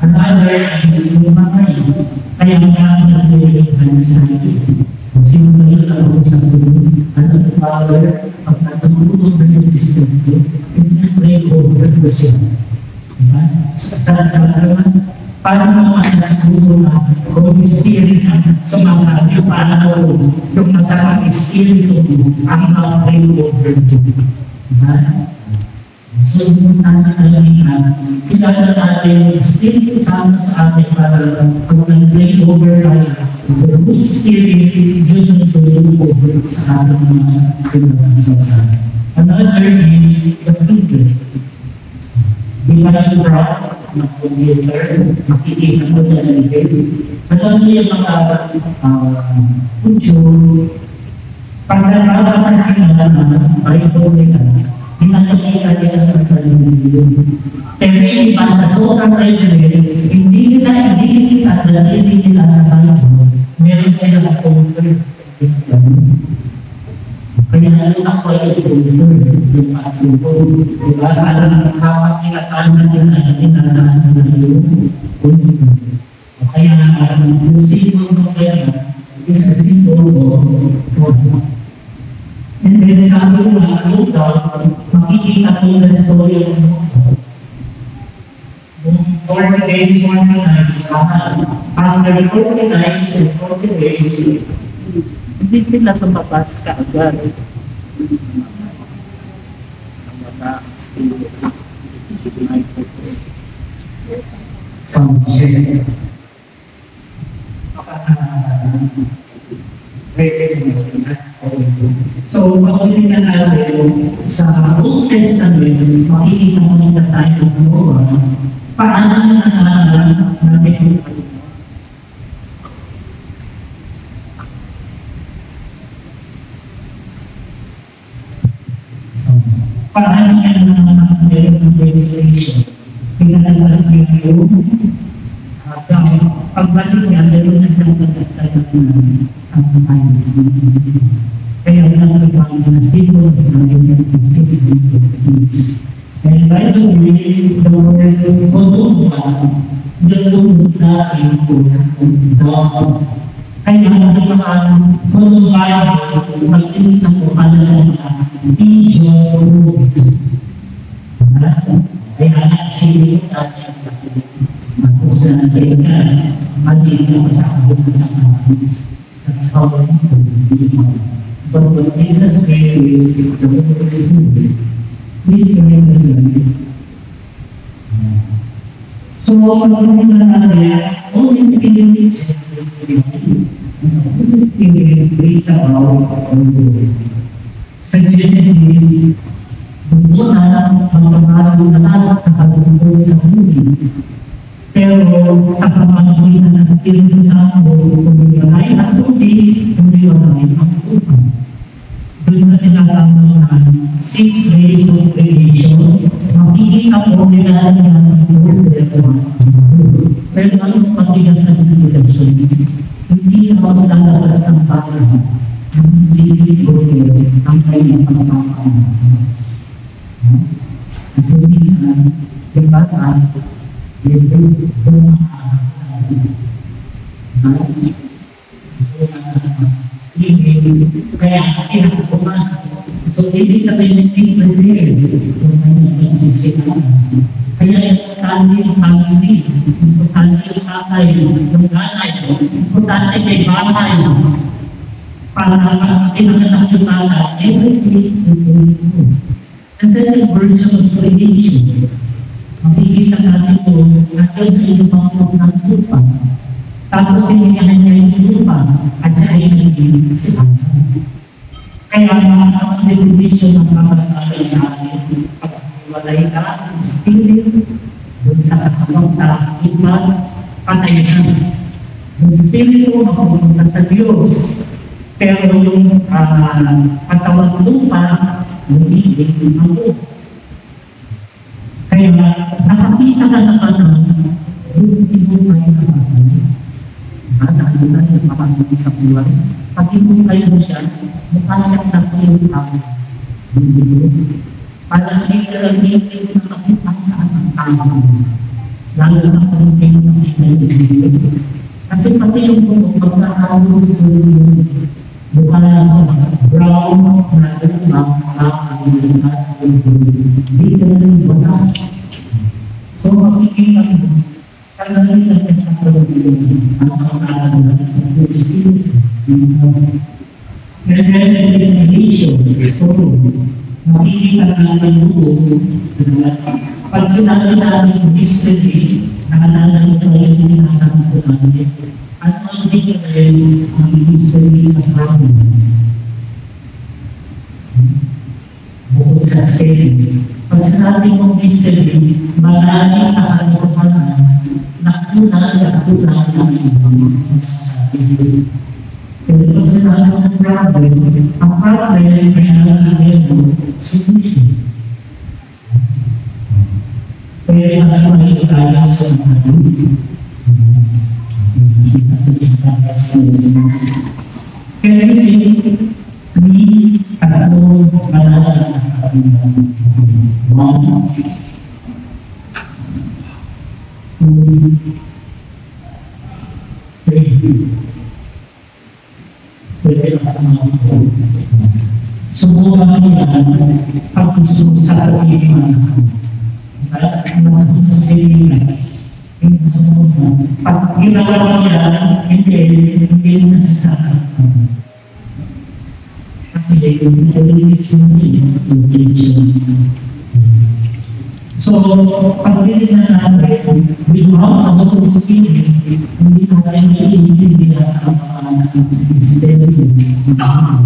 Another is yung mga kaya nga nagpilihan sa akin. Sino ba yung ako sa tuloy, ano ang power, pag natulunod na yung distrito, hindi na pray over ko siya. Diba? Sa naman, paano mo siguro na Holy Spirit ang sumasabi, paano yung masarang Espiritu ang mga-pray over ko. Diba? So, yung na kilala natin yung Espiritu Santo sa atin para pag nag-play over tayo, the Holy Spirit, yun yung tulong over sa ating mga pinag-asasa. Another is the ba yung rock na computer, makikita mo na ng Alam niyo yung mga uh, pag nababasa sila ng Bible nila, pinakikita nila ng kalimutan. Pero yung iba sa sobrang privilege, hindi nila hindi kita dahil hindi nila sa Bible. Meron silang computer. Kaya ako ay computer, yung patuto. Diba? Alam kapag kinatasan nila na nanaan na yung computer. Kaya yung simbol mo kaya is symbol of God. And then sabi ko nga, yung daw, makikita ko na story of 40 days, 40 nights, after 40 nights and 40 days, Hindi sila tumabas ka agad. Ang mga spirits. Something. So, pag tingnan natin sa Old Testament, makikita mo na tayo ng Noah, paano na yung So, paano na meron ng ventilation? Pinalalabas niya yung at ang pagbalik niya, meron na siyang pagkaktagat na ang tayo. Kaya ang nagpapangis na sito ng inyong isip ng Pilipinas. And by the way, the word kodumba, dalawang dahil po ng dog. Kaya naman, kodumba, magtinit ako para sa mga video movies. Kaya nagsili natin ang jangan beda mari kita bersama bersama that's how we become but what makes us great is the work is good please join us tonight so teman-teman ada always feeling always feeling please about sejenis jenis Bentuknya mempengaruhi anak akan berhubungan sendiri Pero sa pamamagitan ng Espiritu Santo, walay ang tubig, walay ang tubig. Doon sa tinatawag na six days of creation, makikita po nila ng Pero anong pabigat ng creation? Hindi na maglalabas ng parang hindi ko ang kanyang pagkakaroon. Kasi minsan, yung bata, kaya kinakuha. So, ibig sabihin ng being prepared kung may nagsisipan. Kaya importante yung family, importante yung tatay, yung nanay, importante kay bahay, para pinanganak yung bata, everything will be The second version of creation, makikita natin po, natin sa inyong mga ng lupa. Tapos sinigyan niya yung lupa at siya ay naging si Adam. Kaya ang definition ng pagkakalay sa atin, pagkakalay ka, spirit, dun sa kakawta, iba, patay na. Yung spirito, mapupunta sa Diyos. Pero yung uh, katawan lupa, hindi ako. Kaya nakakita ka na pa ng yung ibo kayo na patay. Dahil na yung makakita sa buwan. Pag ibo kayo siya, mukha siyang tao. Parang literal hindi ko nakakita sa ang tao. Lalo na kung hindi mo nakita yung Kasi pati yung pagkakalo sa mukha sa brown na limang nakakalimutan hindi ka rin wala. So makikita mo, sa nalitan ka sa pagkakulong ang pangalaman ng Spirit. Revelation, story, makikita natin doon pag sinabi natin mystery, naalala ko yung ko namin, ano ang difference ng mystery sa problem? Bukod sa scale. Pag sinabi mong mystery, maraming nakalimutan na kulang na kulang ng ibang masasabi. Pero pag sinabi ng problem, ang problem ay nalagyan mo solution. Kaya ang may kaya sa mga kaya hindi ni tatlo malalang One, two, three. Pwede na Subukan mo yan pag gusto sa kaibigan. Sa. Pag ginawa mo yan, hindi, hindi mo nasasasaktan. Kasi nalilis mo yung religion. So, pag na natin, without the Holy Spirit, hindi natin naiintindihan ang mga misteryo ng tao.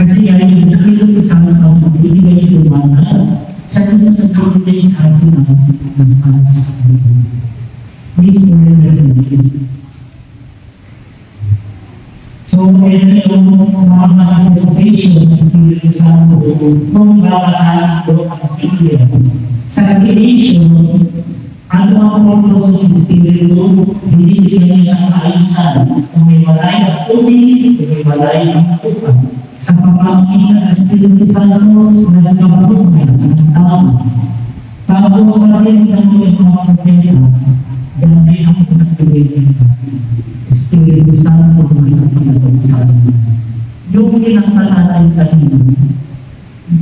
Kasi yan yung Espiritu Santo ang magbibigay ng liwanag, siya na nagbibigay sa atin ng ng palas. Please remember So, ito yung mga manifestation ng Espiritu Santo kung babasahin ko ang Biblia. Sa creation, ano ang purpose ng Espiritu? Binibigyan niya ang kaayusan. Kung may walay na tubig, kung may walay na tupa. Sa pamamagitan ng Espiritu Santo, nagkabuhay ng tao. Tapos pa rin ng mga propeta, dahil ang pinagpilihan. Espiritu Santo ng pinag-uusapan. Yung pinagpalatan kanina,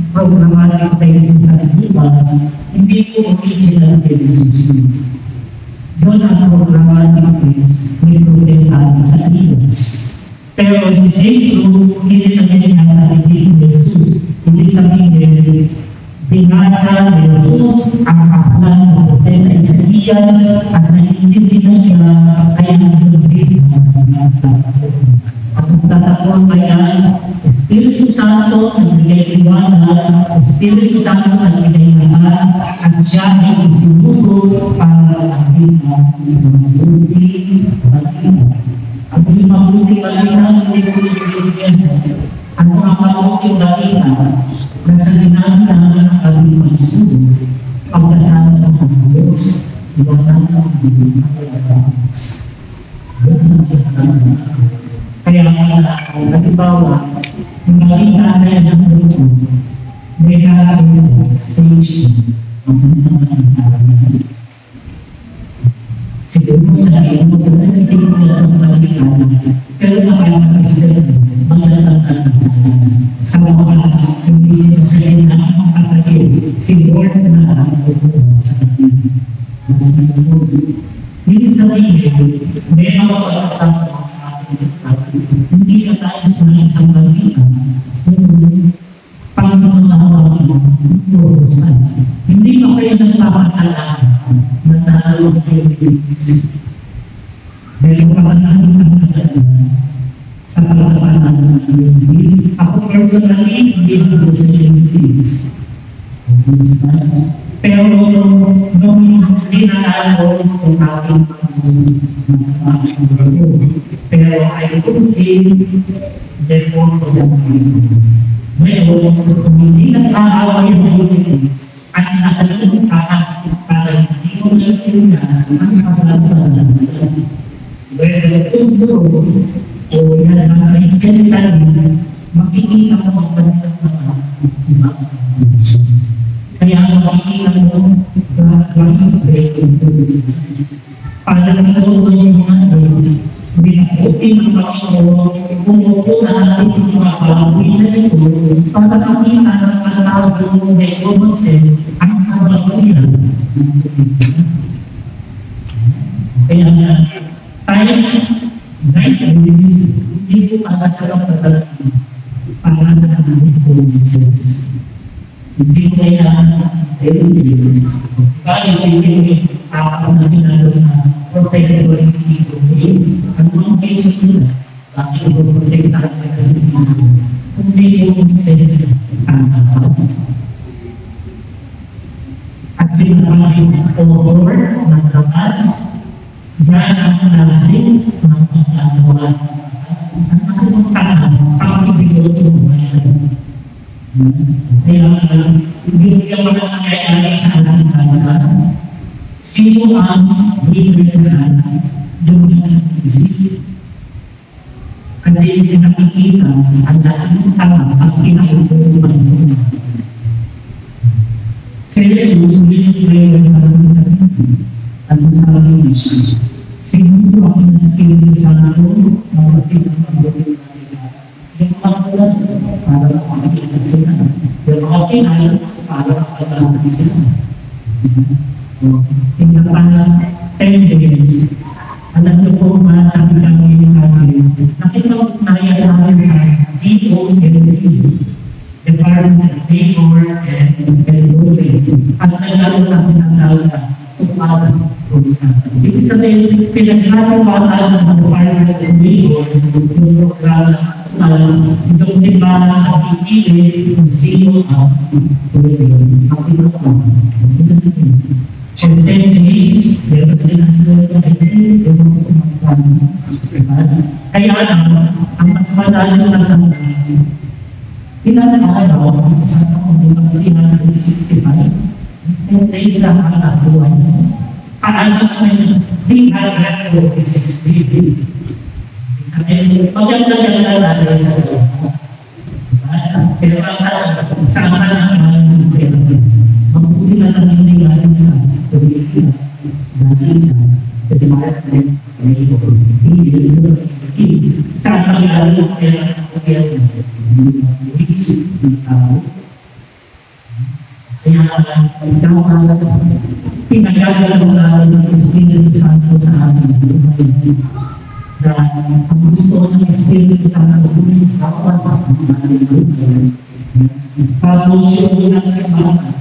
programmatic testing sa Ibas, hindi po original Genesis. doon ang programa ni Chris may protektahan sa ilos. Pero si St. Luke, hindi na nasa hindi ni Jesus. Hindi sabihin, binasa ni Jesus ang aklan ng propeta Isaías at naiintindihan niya kaya nagdibig ng mga tao. Ang magtatakon ba yan? Espiritu Santo ang bigay iwanan, Espiritu Santo ang bigay lakas, at siya ay isinuro para ang mabuti balita. Ang mabuti balita, hindi ko ibigyan. Ang ginamit namin ang kanyang magsulo, pagkasama ng Diyos, iwanan ang mga kalabas. Kaya mga halimbawa, yung balita sa ng grupo, may kaso stage ang mga Siguro sa iyo, sa nagtitigil na ng balita, pero sa Kristo, magandang sa oras, hindi mo siya na makakagil. Si Lord na bubuo sa kanya. Mas mabuti. Hindi sabihin, may mga pagkakataon sa ating hindi na tayo sa isang balita. Meron pa man sa pagpapanan ng Philippines. Ako personally, hindi ako sa Philippines. Pero nung hindi na ako kung aking masama ang grupo. Pero I could feel therefore ko sa Panginoon. Ngayon, kung hindi nag-aawa yung Philippines, at nakalunod ka para na ang kabalatan Whether tundo o yan ang makikita mo ang iba. Kaya ang makikita mo, once breaking Para sa loob ng mga binabuti ng Panginoon, umupo na natin yung mga pangawin na ito para ang kabaluyan. Kaya nga, nine days, hindi po para sa para sa sense. Hindi ko kailangan day. Kaya sige, ako na sinabi na protect ko yung dito. Ang mga case nila, bakit ko protect ako kasi dito? Kundi yung sense ang At sinabi ng over ng kapas, yan ang nasin ng pagkakawa. At ang tangan, mo ng nangyayari sa ating bansa, sino ang bibigyan yung isip? Kasi hindi nakikita ang dahil tama ang pinasutupan mo. Sa Jesus, hindi yung prayer na ang sabi niya siya. Siguro ako na sa kinin sa ako, mapapit ang pagbuti yung pagkulat para makakita sila. Yung mga pinayot para makakita sila. In the past 10 days, alam niyo po ba sa kami namin, nakita ko naya namin sa DOLP, Department of Labor and Employment. At nagkaroon natin ng data kung paano Ibig sabihin, pinaghalo-halo ng Department of Labor yung programa itong simbahan ang pipili kung sino ang pwede ang pinaka. For 10 days, meron sila sila na hindi, yung Kaya lang, ang mas madali na lang ilan araw, sa taong 365, 10 days lang ang nabuhay. Paano naman 346 days? Maganda-ganda natin sa sa Pero ang sama na ang mabuti na lang hindi natin sa Pilipinas natin sa Department may Pilipinas sa paglalaro ng pera ng pera ng isip ng tao. Kaya ang tao pinagagalaw natin ng Espiritu Santo sa ating buhay. Na ang gusto ng Espiritu Santo ay bawat ang ating buhay. Tapos yung unang simbahan,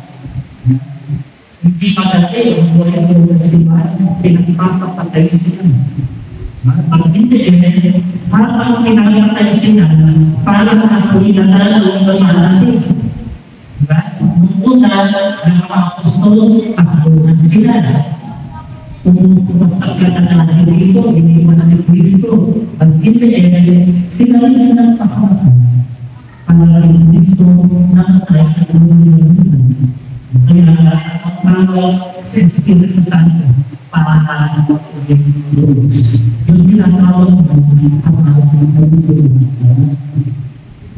hindi madali ang buhay ng unang simbahan, pinagpapapatay sila. Pag hindi, eh, habang pinagpapatay sila, parang ako'y nanalo ng natin. Diba? Nung una, ng mga apostol, pagkuhan sila. Kung pagkakatahan dito, iniwan si Kristo. Hindi, eh, sila rin ang nagpapakatan. Pangalaman ni Kristo na tayo at Kaya ang tawag sa Espiritu Santo para magpapagin ng Diyos. Yung tinatawag mo ang mga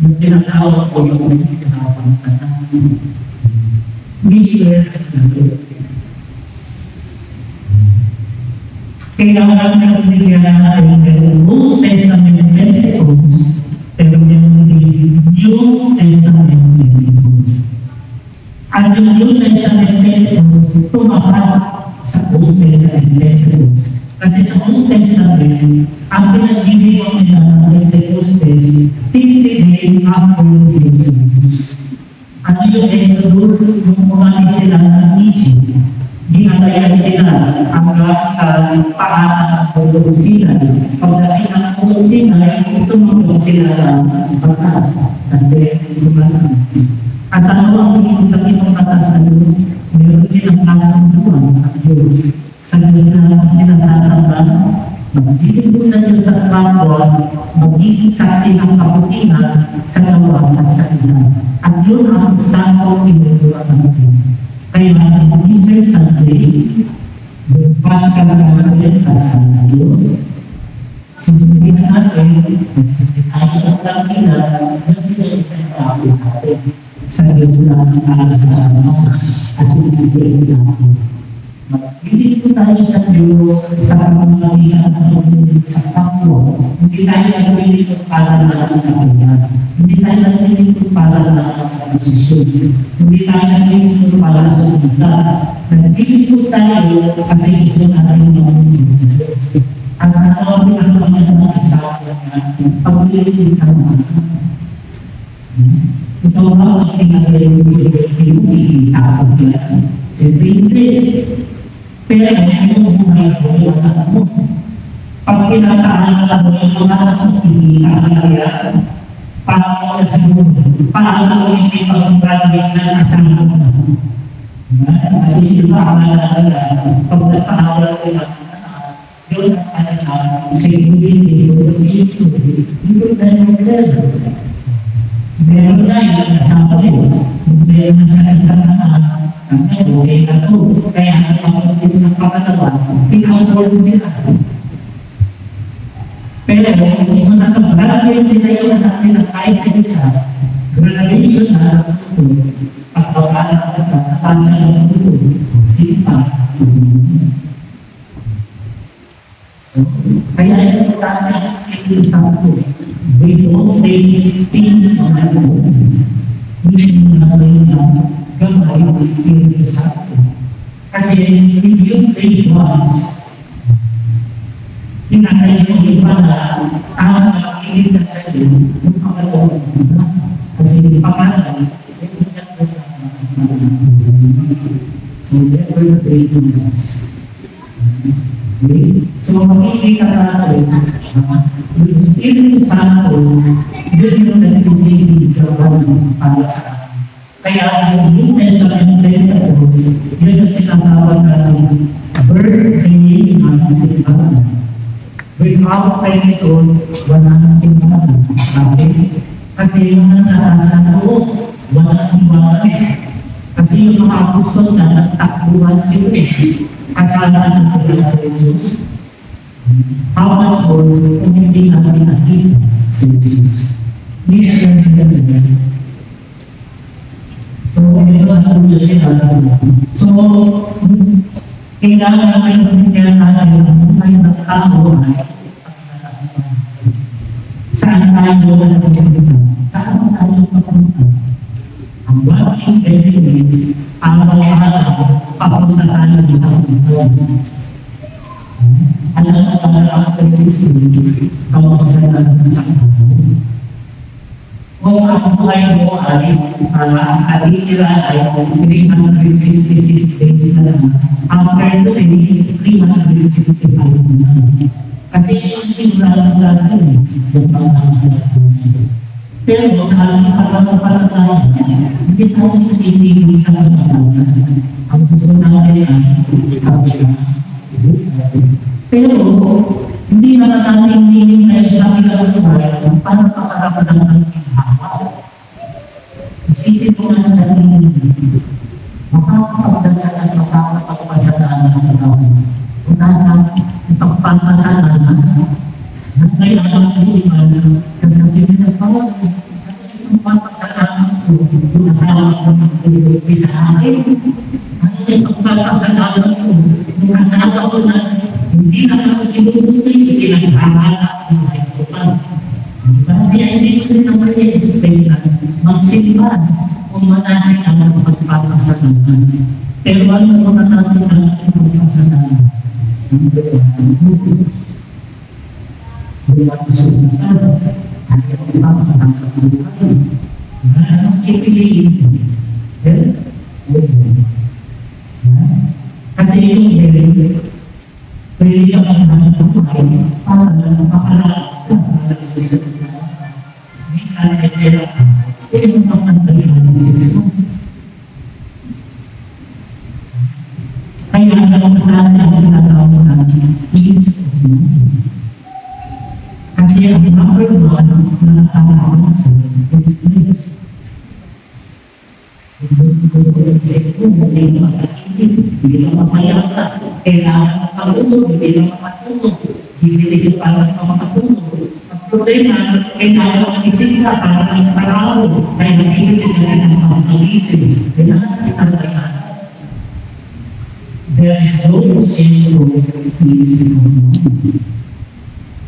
yung tinatawag ko yung may tinatawag ka Mistress na Diyos. Kailangan na bigyan na tayo ng Old Testament Pentecost, pero meron din New Testament Pentecost. Ang New Testament Pentecost, tumapat sa Old Testament Pentecost. Kasi sa Old Testament, ang pinagbibigyan nila ng Pentecostes, 50 days after Exodus. Ano yung Exodus? Yung umali sila ng Egypt. Ginagayan sila hanggang sa paanan ng Pulong Sinai. Pagdating ng Pulong Sinai, tumulong sila ng batas. At then, lumalang. At ano ang ibig sabihin ng batas na yun? Meron silang kasunduan at Diyos. Sa Diyos na sinasasamba, magiging po sa Diyos sa kapwa, magiging saksi ng kaputihan sa gawa at sa ina. At yun ang sakong tinutuwa natin. Kaya ang Easter Sunday, bukas ka na natin kasama tayo. Sundin natin, nagsipin tayo ng pangina, nagbigay ng tao natin sa Diyos na ang alasasama at ibigay natin. Magpilit po tayo sa Diyos sa pamamagitan ng pagpilit sa kapwa. Hindi tayo nagpilit para lang sa Kanya. Hindi tayo nagpilit para lang sa posisyon. Hindi tayo nagpilit para sa kita. Nagpilit po tayo kasi gusto natin mamunin sa Diyos. At ano ang pinagpapagyan ng asawa natin? Pagpilit sa mga ito ba ang pinagaling ko yung iitapag yan? Siyempre hindi. Pero yung buhay ko, yung anak mo. Pag pinataan ka mo yung mga anak mo, hindi ka kaya. Paano ka siguro? Paano mo hindi pag-graduate ng kasama mo? Kasi yung mga anak pag nagpahawal sila, yun ang anak security, yung issue, yung dahil meron na yung kasama ko. Meron na siya kasama na sabi ko, okay ako. Kaya ang pagpapagis ng pangalawa, pinaka-board nila. Pero kung nakapag-graduate nila yung natin na kahit sa isa, graduation na pagkawalan ka na, napansa na ito, sipa. Kaya ito tayo ang Espiritu Santo. We don't take things na ito. Hindi na na gamay ang Espiritu Santo. Kasi if you pray once, pinakain mo iba na ang nakikinig ka sa iyo, yung pangalawa mo Kasi yung pangalan, So, never pray once. Okay? So, makikita natin, yung Espiritu Santo, yun yung nagsisilbi sa para sa atin. Kaya yung New Testament Pentecost, yun yung tinatawag natin birthday ng simbahan. Without Pentecost, wala na simbahan. Okay? Kasi yung nananasan ko, wala simbahan. Kasi yung mga apostol na nagtakbuhan sila. Kasama ng Pagkakas sa Jesus. How much more kung hindi natin nakita si Jesus? This represents So, ito ang ulo sinabi mo. So, kailangan natin magigyan natin ay saan tayo nagpupunta? Saan tayo papunta? Ang is everything araw-araw, papunta tayo sa mundo. Alam na ang pag-isip, kamusta na sa mundo? Kung ang buhay mo ay uh, kalitira ay 366 days na lang, after ay 365 na lang. Kasi yung simula sa atin, yung pangangalaman. Pero sa ating pagkakapalataya, hindi tayo tititigil sa pagkakapalataya. Ang gusto natin ay kapila. Pero, hindi na natin hinihintay sa kapila ng para makakarap ng ating hawa. Isipin mo nga sa ating makakapagdasal at makakapagpasalaan ng tao. Una na, ipagpapasalaan na ngayon ang iman ng sabihin ng Panginoon, ang papasalamat ko, yung asawa ko ng pinagay sa akin. Ano yung pagpapasalamat ko, yung asawa ko na hindi na ako tinutuloy, hindi na nakahanap ng mga ko pa. Kaya hindi ko sila mag-expect na magsimba kung manasik ang pagpapasalamat. Pero ano ko na natin ang pagpapasalamat? Buat kesulitan, ada orang menangkap bukan. Nah, dipilih. Ya, Kasih itu dari beliau yang menangkap bukan. Para para Misalnya dia itu mementingkan sesuatu. Kaya ang pertanyaan yang kita tahu nanti, is kasi ang number one na tao problema, kailangan makisip ka para ang parao, kaya hindi ka na ng makakagising. Kailangan kita bayan. There is no exchange for peace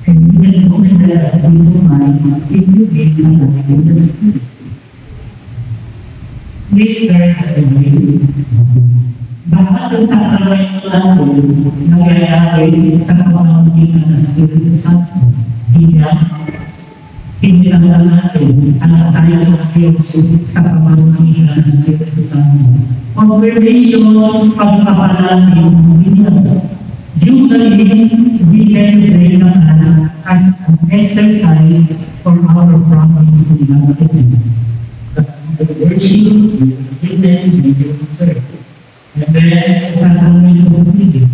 and even though the peace of mind is new in my life in the spirit. Please turn us away. Bakit ang sa kalay mo natin nangyayari sa pamamagitan ng Espiritu Santo? Lang lang natin ang tayo ng Diyos sa pamamagitan ng Espiritu Santo. Confirmation, pagpapalagi, hindi lang. Eucharist, we celebrate the Mass as an exercise for our promise to baptism. The virtue, the witness, the serve. And then, sa tanong sa pagpili,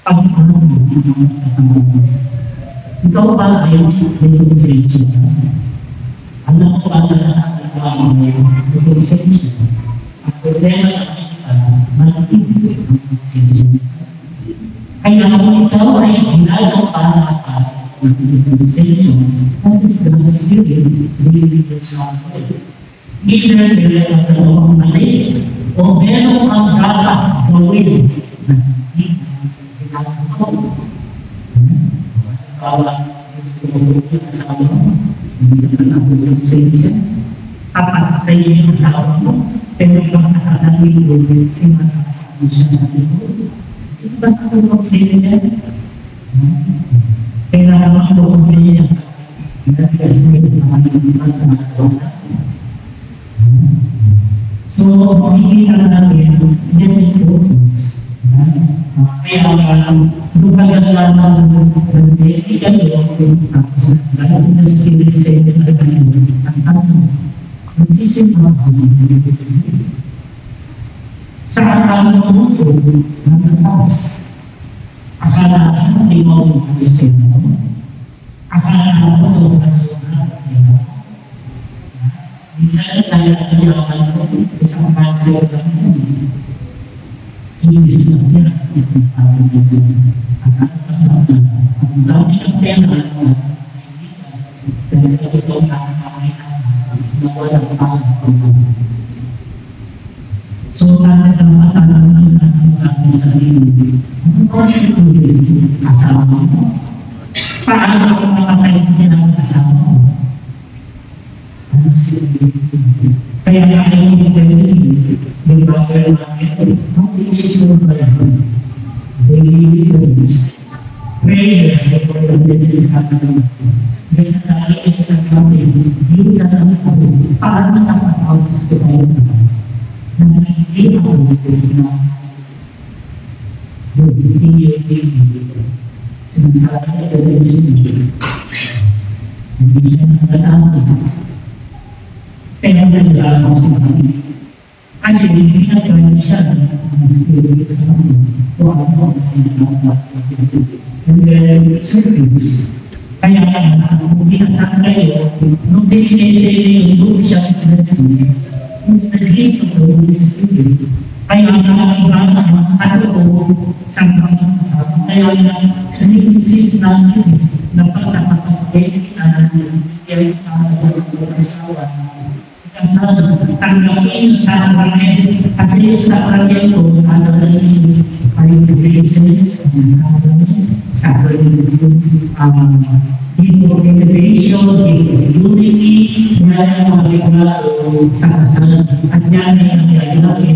pag-ano Ikaw ba ay may konsensya? Alam ko ba na ang may konsensya? Ang problema na kita, malapit ang konsensya. Kaya kung ikaw ay ginagawa para sa organization, that is God's spirit leading you somewhere. Either meron ang dalawang mali, o meron ang dapat gawin na hindi ginagawa mo. Bawat tumulong yung asawa mo, hindi ka na konsensya. Tapat sa iyo yung asawa mo, pero yung nakakalimutin mo, sinasasabi siya sa iyo. Ba't ako magsaya Kailangan ako magsaya Kasi naman yung So, makikita natin, yan ito. Kaya lumagan lamang ng technical yung tapos dahil na spirit sa ito na kayo ang tanong, nagsisimpa ako sa akala mo ito, natatas. Akala mo hindi mo ang Kristiyano. Akala mo sobra-sobra. Minsan tayo nakiyaman ko, isang cancer lang yun. Kinis na niya. Akala ka sa ang dami ng pera dahil ito ang nakakain na walang pangalaman. So, bakit ang ating sarili? Ano constitute asawa mo? Paano ako makakaintindihan ng asawa mo? Ano sila? Kaya nga yung interview, gagawin natin, ang decision pa yan. Daily prayers. Prayer, ito ang message sa atin. May natali sa sabi, hindi na lang ako, paano nakatawag sa tayo na hindi ako na Sinasabi na religion, hindi siya nagtatawag. Pero naglalas mo kami. Kasi hindi na kaya siya ng spirit sa kanya. O ano ang pinagawa. And then, service. Kaya kung binasa kayo, nung binigay it's the gift of the Holy Spirit. Kaya nga, iba na ano ko sa mga kasama. Kaya nga, nag-insist namin na pagkakapagpapit na yung asawa kasal tanggapin sa kanya kasi yung sa kanya ko ano na yung qualifications sa kanya sa kanya um, yung innovation, yung unity, yan ang mga sa kasal at yan ay ang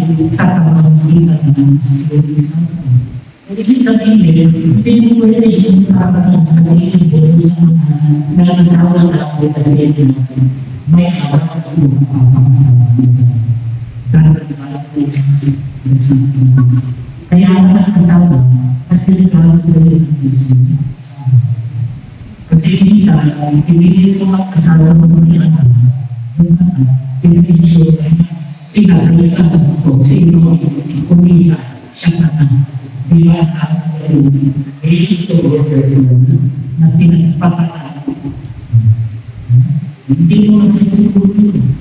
sa ng. Ibig sabihin, hindi mo pwede yung parang sa sarili ko sa mga nag-asawa na ako kasi may awat at magpapakasama Dahil wala po kasi Kaya ako nagkasama kasi nagkakaroon sa iyo Kasi minsan, hindi ko magkasama mo mga anak. Anak, pinag-issue ay pinag-alitan ko sino kumita siya anak. Di ba ang ito na pinagpapatawa hindi mo masisiguro yun.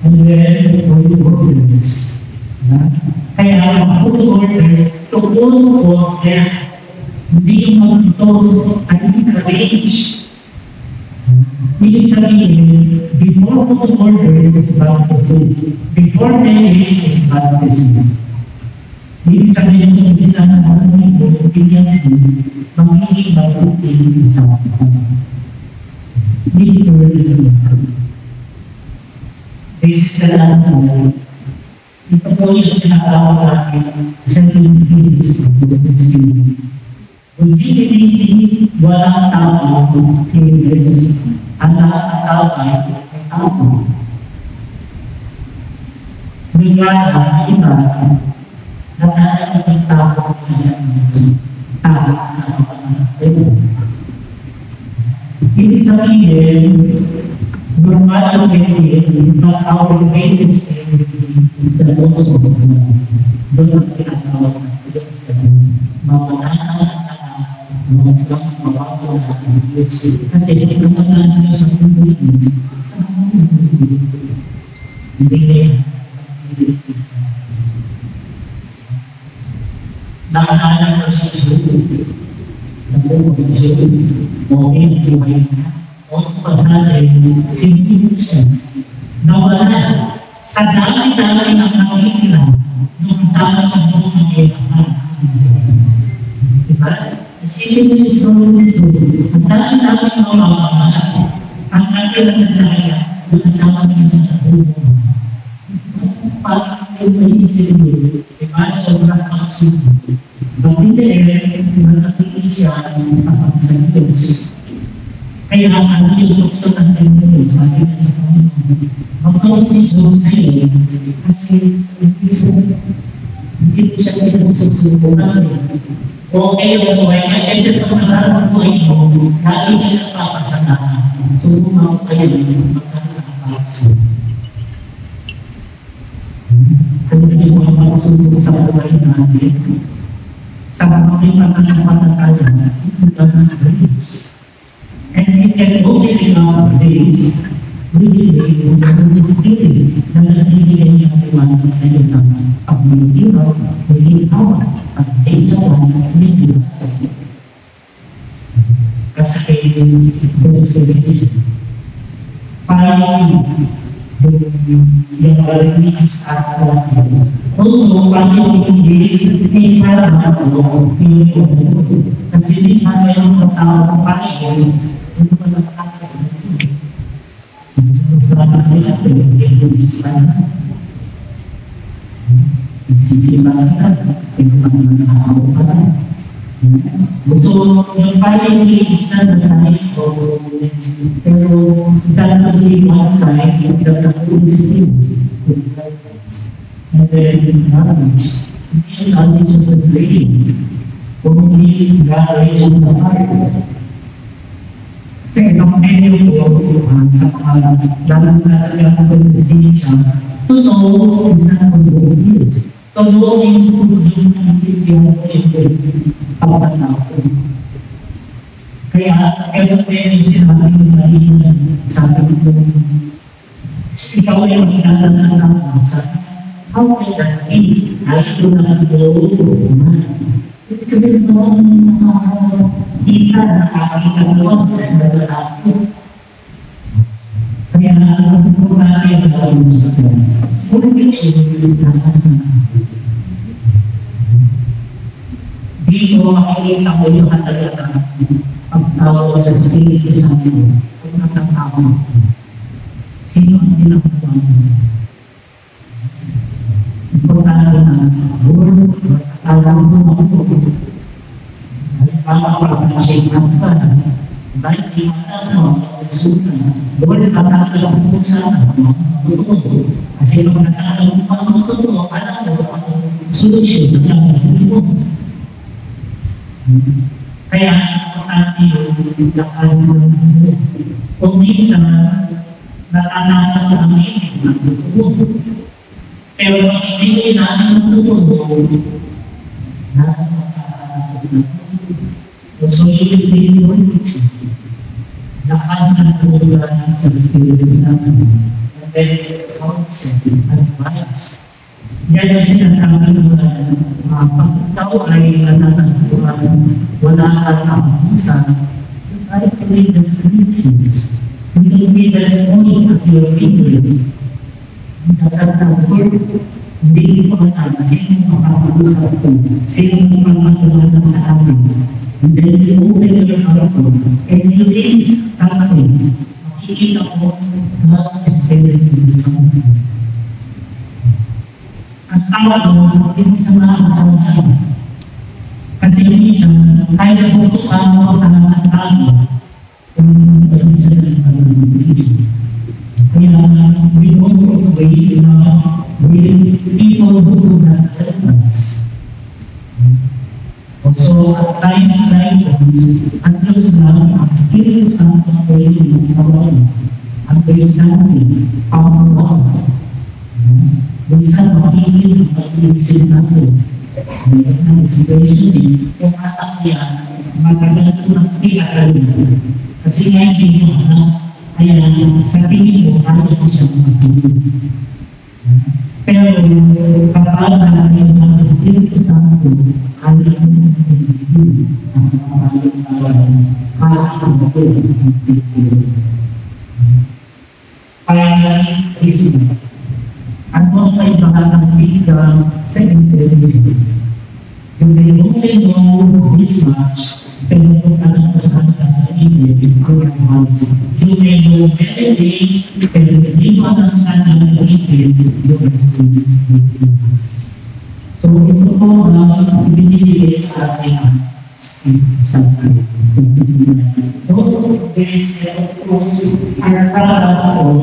And then, holy orders. Kaya, ang holy orders, tukul ko, kaya, hindi yung mag-toast at arrange. Ibig sabihin, before holy orders is baptism. Before marriage is baptism. Ibig sabihin, kung sinasabi mo ito, bigyan mo, magiging mabuti sa mga This word is This is the last one. Ito po yung tinatawag natin sa Philippines Holy Spirit. Kung hindi walang tao Philippines, ang tao ay tao. Bigla ang iba, nakakita ng tao ng isang tao na kapag Ibig sabihin, normal ang meditation, but our faith is the also doon ang tinatawag na mapananaw na mga mawawa na kasi hindi naman natin sa mundo sa mundo hindi kaya Nakahanap sa Diyos okay buhay na o pasahin, hindi siya. Nawala. Sa dami-dami ng nakikita nung sama ng buong mga Diba? Isipin mo yung story nito. Ang dami-dami ng mga mga ang nakilala sa kanya, yung kasama niya ng buong Parang yung may isip mo, diba? Sobrang pagsubo. But in the end, natatingin siya kapag sa Diyos. Kaya ano yung tukso ng Panginoon, sabi na sa Panginoon, magpawag si Diyos sa iyo, kasi hindi siya, hindi siya pinagsusubo namin. O kayo mo ay kasi ito pag masarap po ito, lagi na nagpapasalamat. So, kumaw kayo ng magkakapagso. Buhay natin? sa mga pananampalataya ng grace. And we can only remember grace really with the Holy Spirit na nagbibigay ng tiwala sa iyo ng pagmimiraw, maging awa at ng sa iyo. Kasi restoration. Parang yung religious aspect untuk kami menjadi kita untuk kasi di sana yung tao panig untuk menetapkan selama sila pinag-Islam Nagsisima sila. Pinagpapanahaw pa na. Gusto yung parang is na nasahin ko. Pero talagang yung one side, yung talagang sila. And then, knowledge. Hindi ang knowledge of the brain. Kung hindi evaluation ng heart. Kasi itong medyo ko, uh, sa pangalan, lalo na sa kaya sa siya, totoo is not totoo. Totoo is kung yung nangyayon ko yung pagpanaw ko. Kaya, kaya pwede sinabi ng malina, sabi ko, ikaw ay magkakaroon ng sa how can that be? Ay, ito na ang Ibig sabihin mo, kita nakakita mo sa lalaki. Kaya natin ang gawin sa kanya, kung hindi siya yung lakas na dito makikita mo yung katalaga pagtawag sa Espiritu Santo kung natatawag mo. Sino ang ginagawa mo? Importante na Lord, alam mo ako. Halimbawa, pag-shake ka, dahil di mata mo, resulta, Lord, nakakalaw mo sa totoo. Kasi kung nakakalaw mo ang totoo, alam mo ang solusyon na gagawin mo. Kaya, importante yung lakas ng mundo. Kung minsan, natanatan namin ng totoo. Pero kung hindi natin matutulog, So, yun din yun. Lakas ng tulad sa Espiritu Santo. And then, counsel, advice. Yan ang sinasabi ko na uh, pag ikaw ay natatagpuan, wala ka kamusan, try to read the scriptures. You can be the point of your reading. Natatagpuan, hindi ko alam sino makapag-usap sino makapag sa akin. And then you open your heart and you raise something. Makikita mo na Espiritu Santo. Ang tawag mo, hindi sa mga kasama Kasi minsan, kahit gusto ka mo ang tao, kung hindi siya ng pag-ibig. Kaya we to pray na with people who do not us. So at times like at Diyos lang, ang Santo ang pwede mong kawalan. Ang understanding, pangalawa. Minsan makikita ang pag-iisip natin. Mayroon ng especially kung anak niya, magagal ko ng pinakalim. Kasi nga hindi mo anak, kaya sa tingin mo, kaya ko siya makatulog. Pero kapag nasa iyo ng Espiritu Santo, kaya mo makatulog ang mga kawalan. Kaya mo makatulog. Finally, listen. Ano ang kaibahan ang knowledge. You may know many things, pero hindi mo alam sa kanila na ibig, yung So, ito po ang binibigay sa ating sa So, there is of course, our products of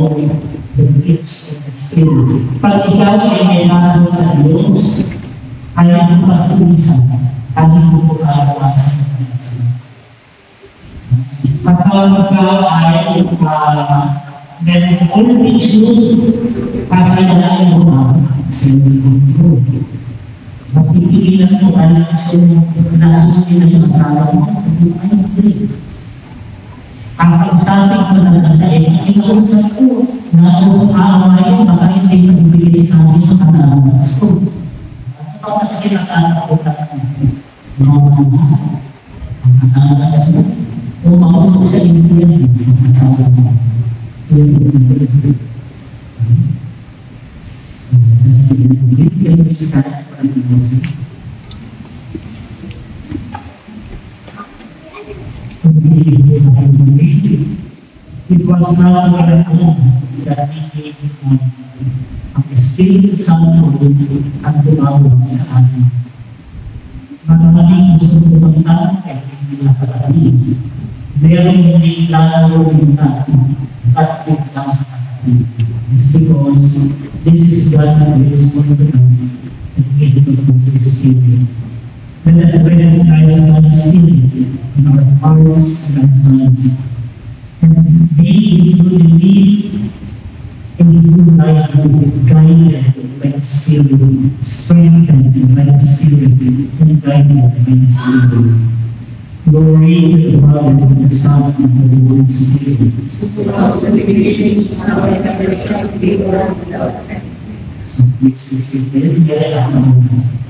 the gifts of the Spirit. Pag ikaw ay kailangan sa Diyos, ay ang pag-uwisan, ang Diyos. Kapag ikaw ay uh, only truth, kakailangan mo ang self-control. Mapipigilan mo ay nasunin na yung asawa mo. Ang pagsabi ko na sa iyo, kinausap ko na kung aawain, baka hindi ko bibigay sa akin ang kanalas ko. At kasi nakatakutan ko, mga ang kanalas mo, o makuha sa impiyan, ang asawa mo. So, that's it. You can start from the music. Hindi mo tayo mamili. It was now our own that became um, ang Espiritu Santo ang tumawag sa atin. Maraming gusto pumunta ay hindi nakakarating. Meron hindi lalo pumunta at pumunta It's because this is God's grace for the and give the Holy Spirit. Let us recognize God's Spirit in our hearts and our minds. And be able to live in life guided by the Spirit, strengthened by the Spirit, and guided by the Spirit. Glory to the Father, and the Son, and the Holy Spirit. Also the beginnings, now and ever shall be, world without end. So please be seated. Yan ang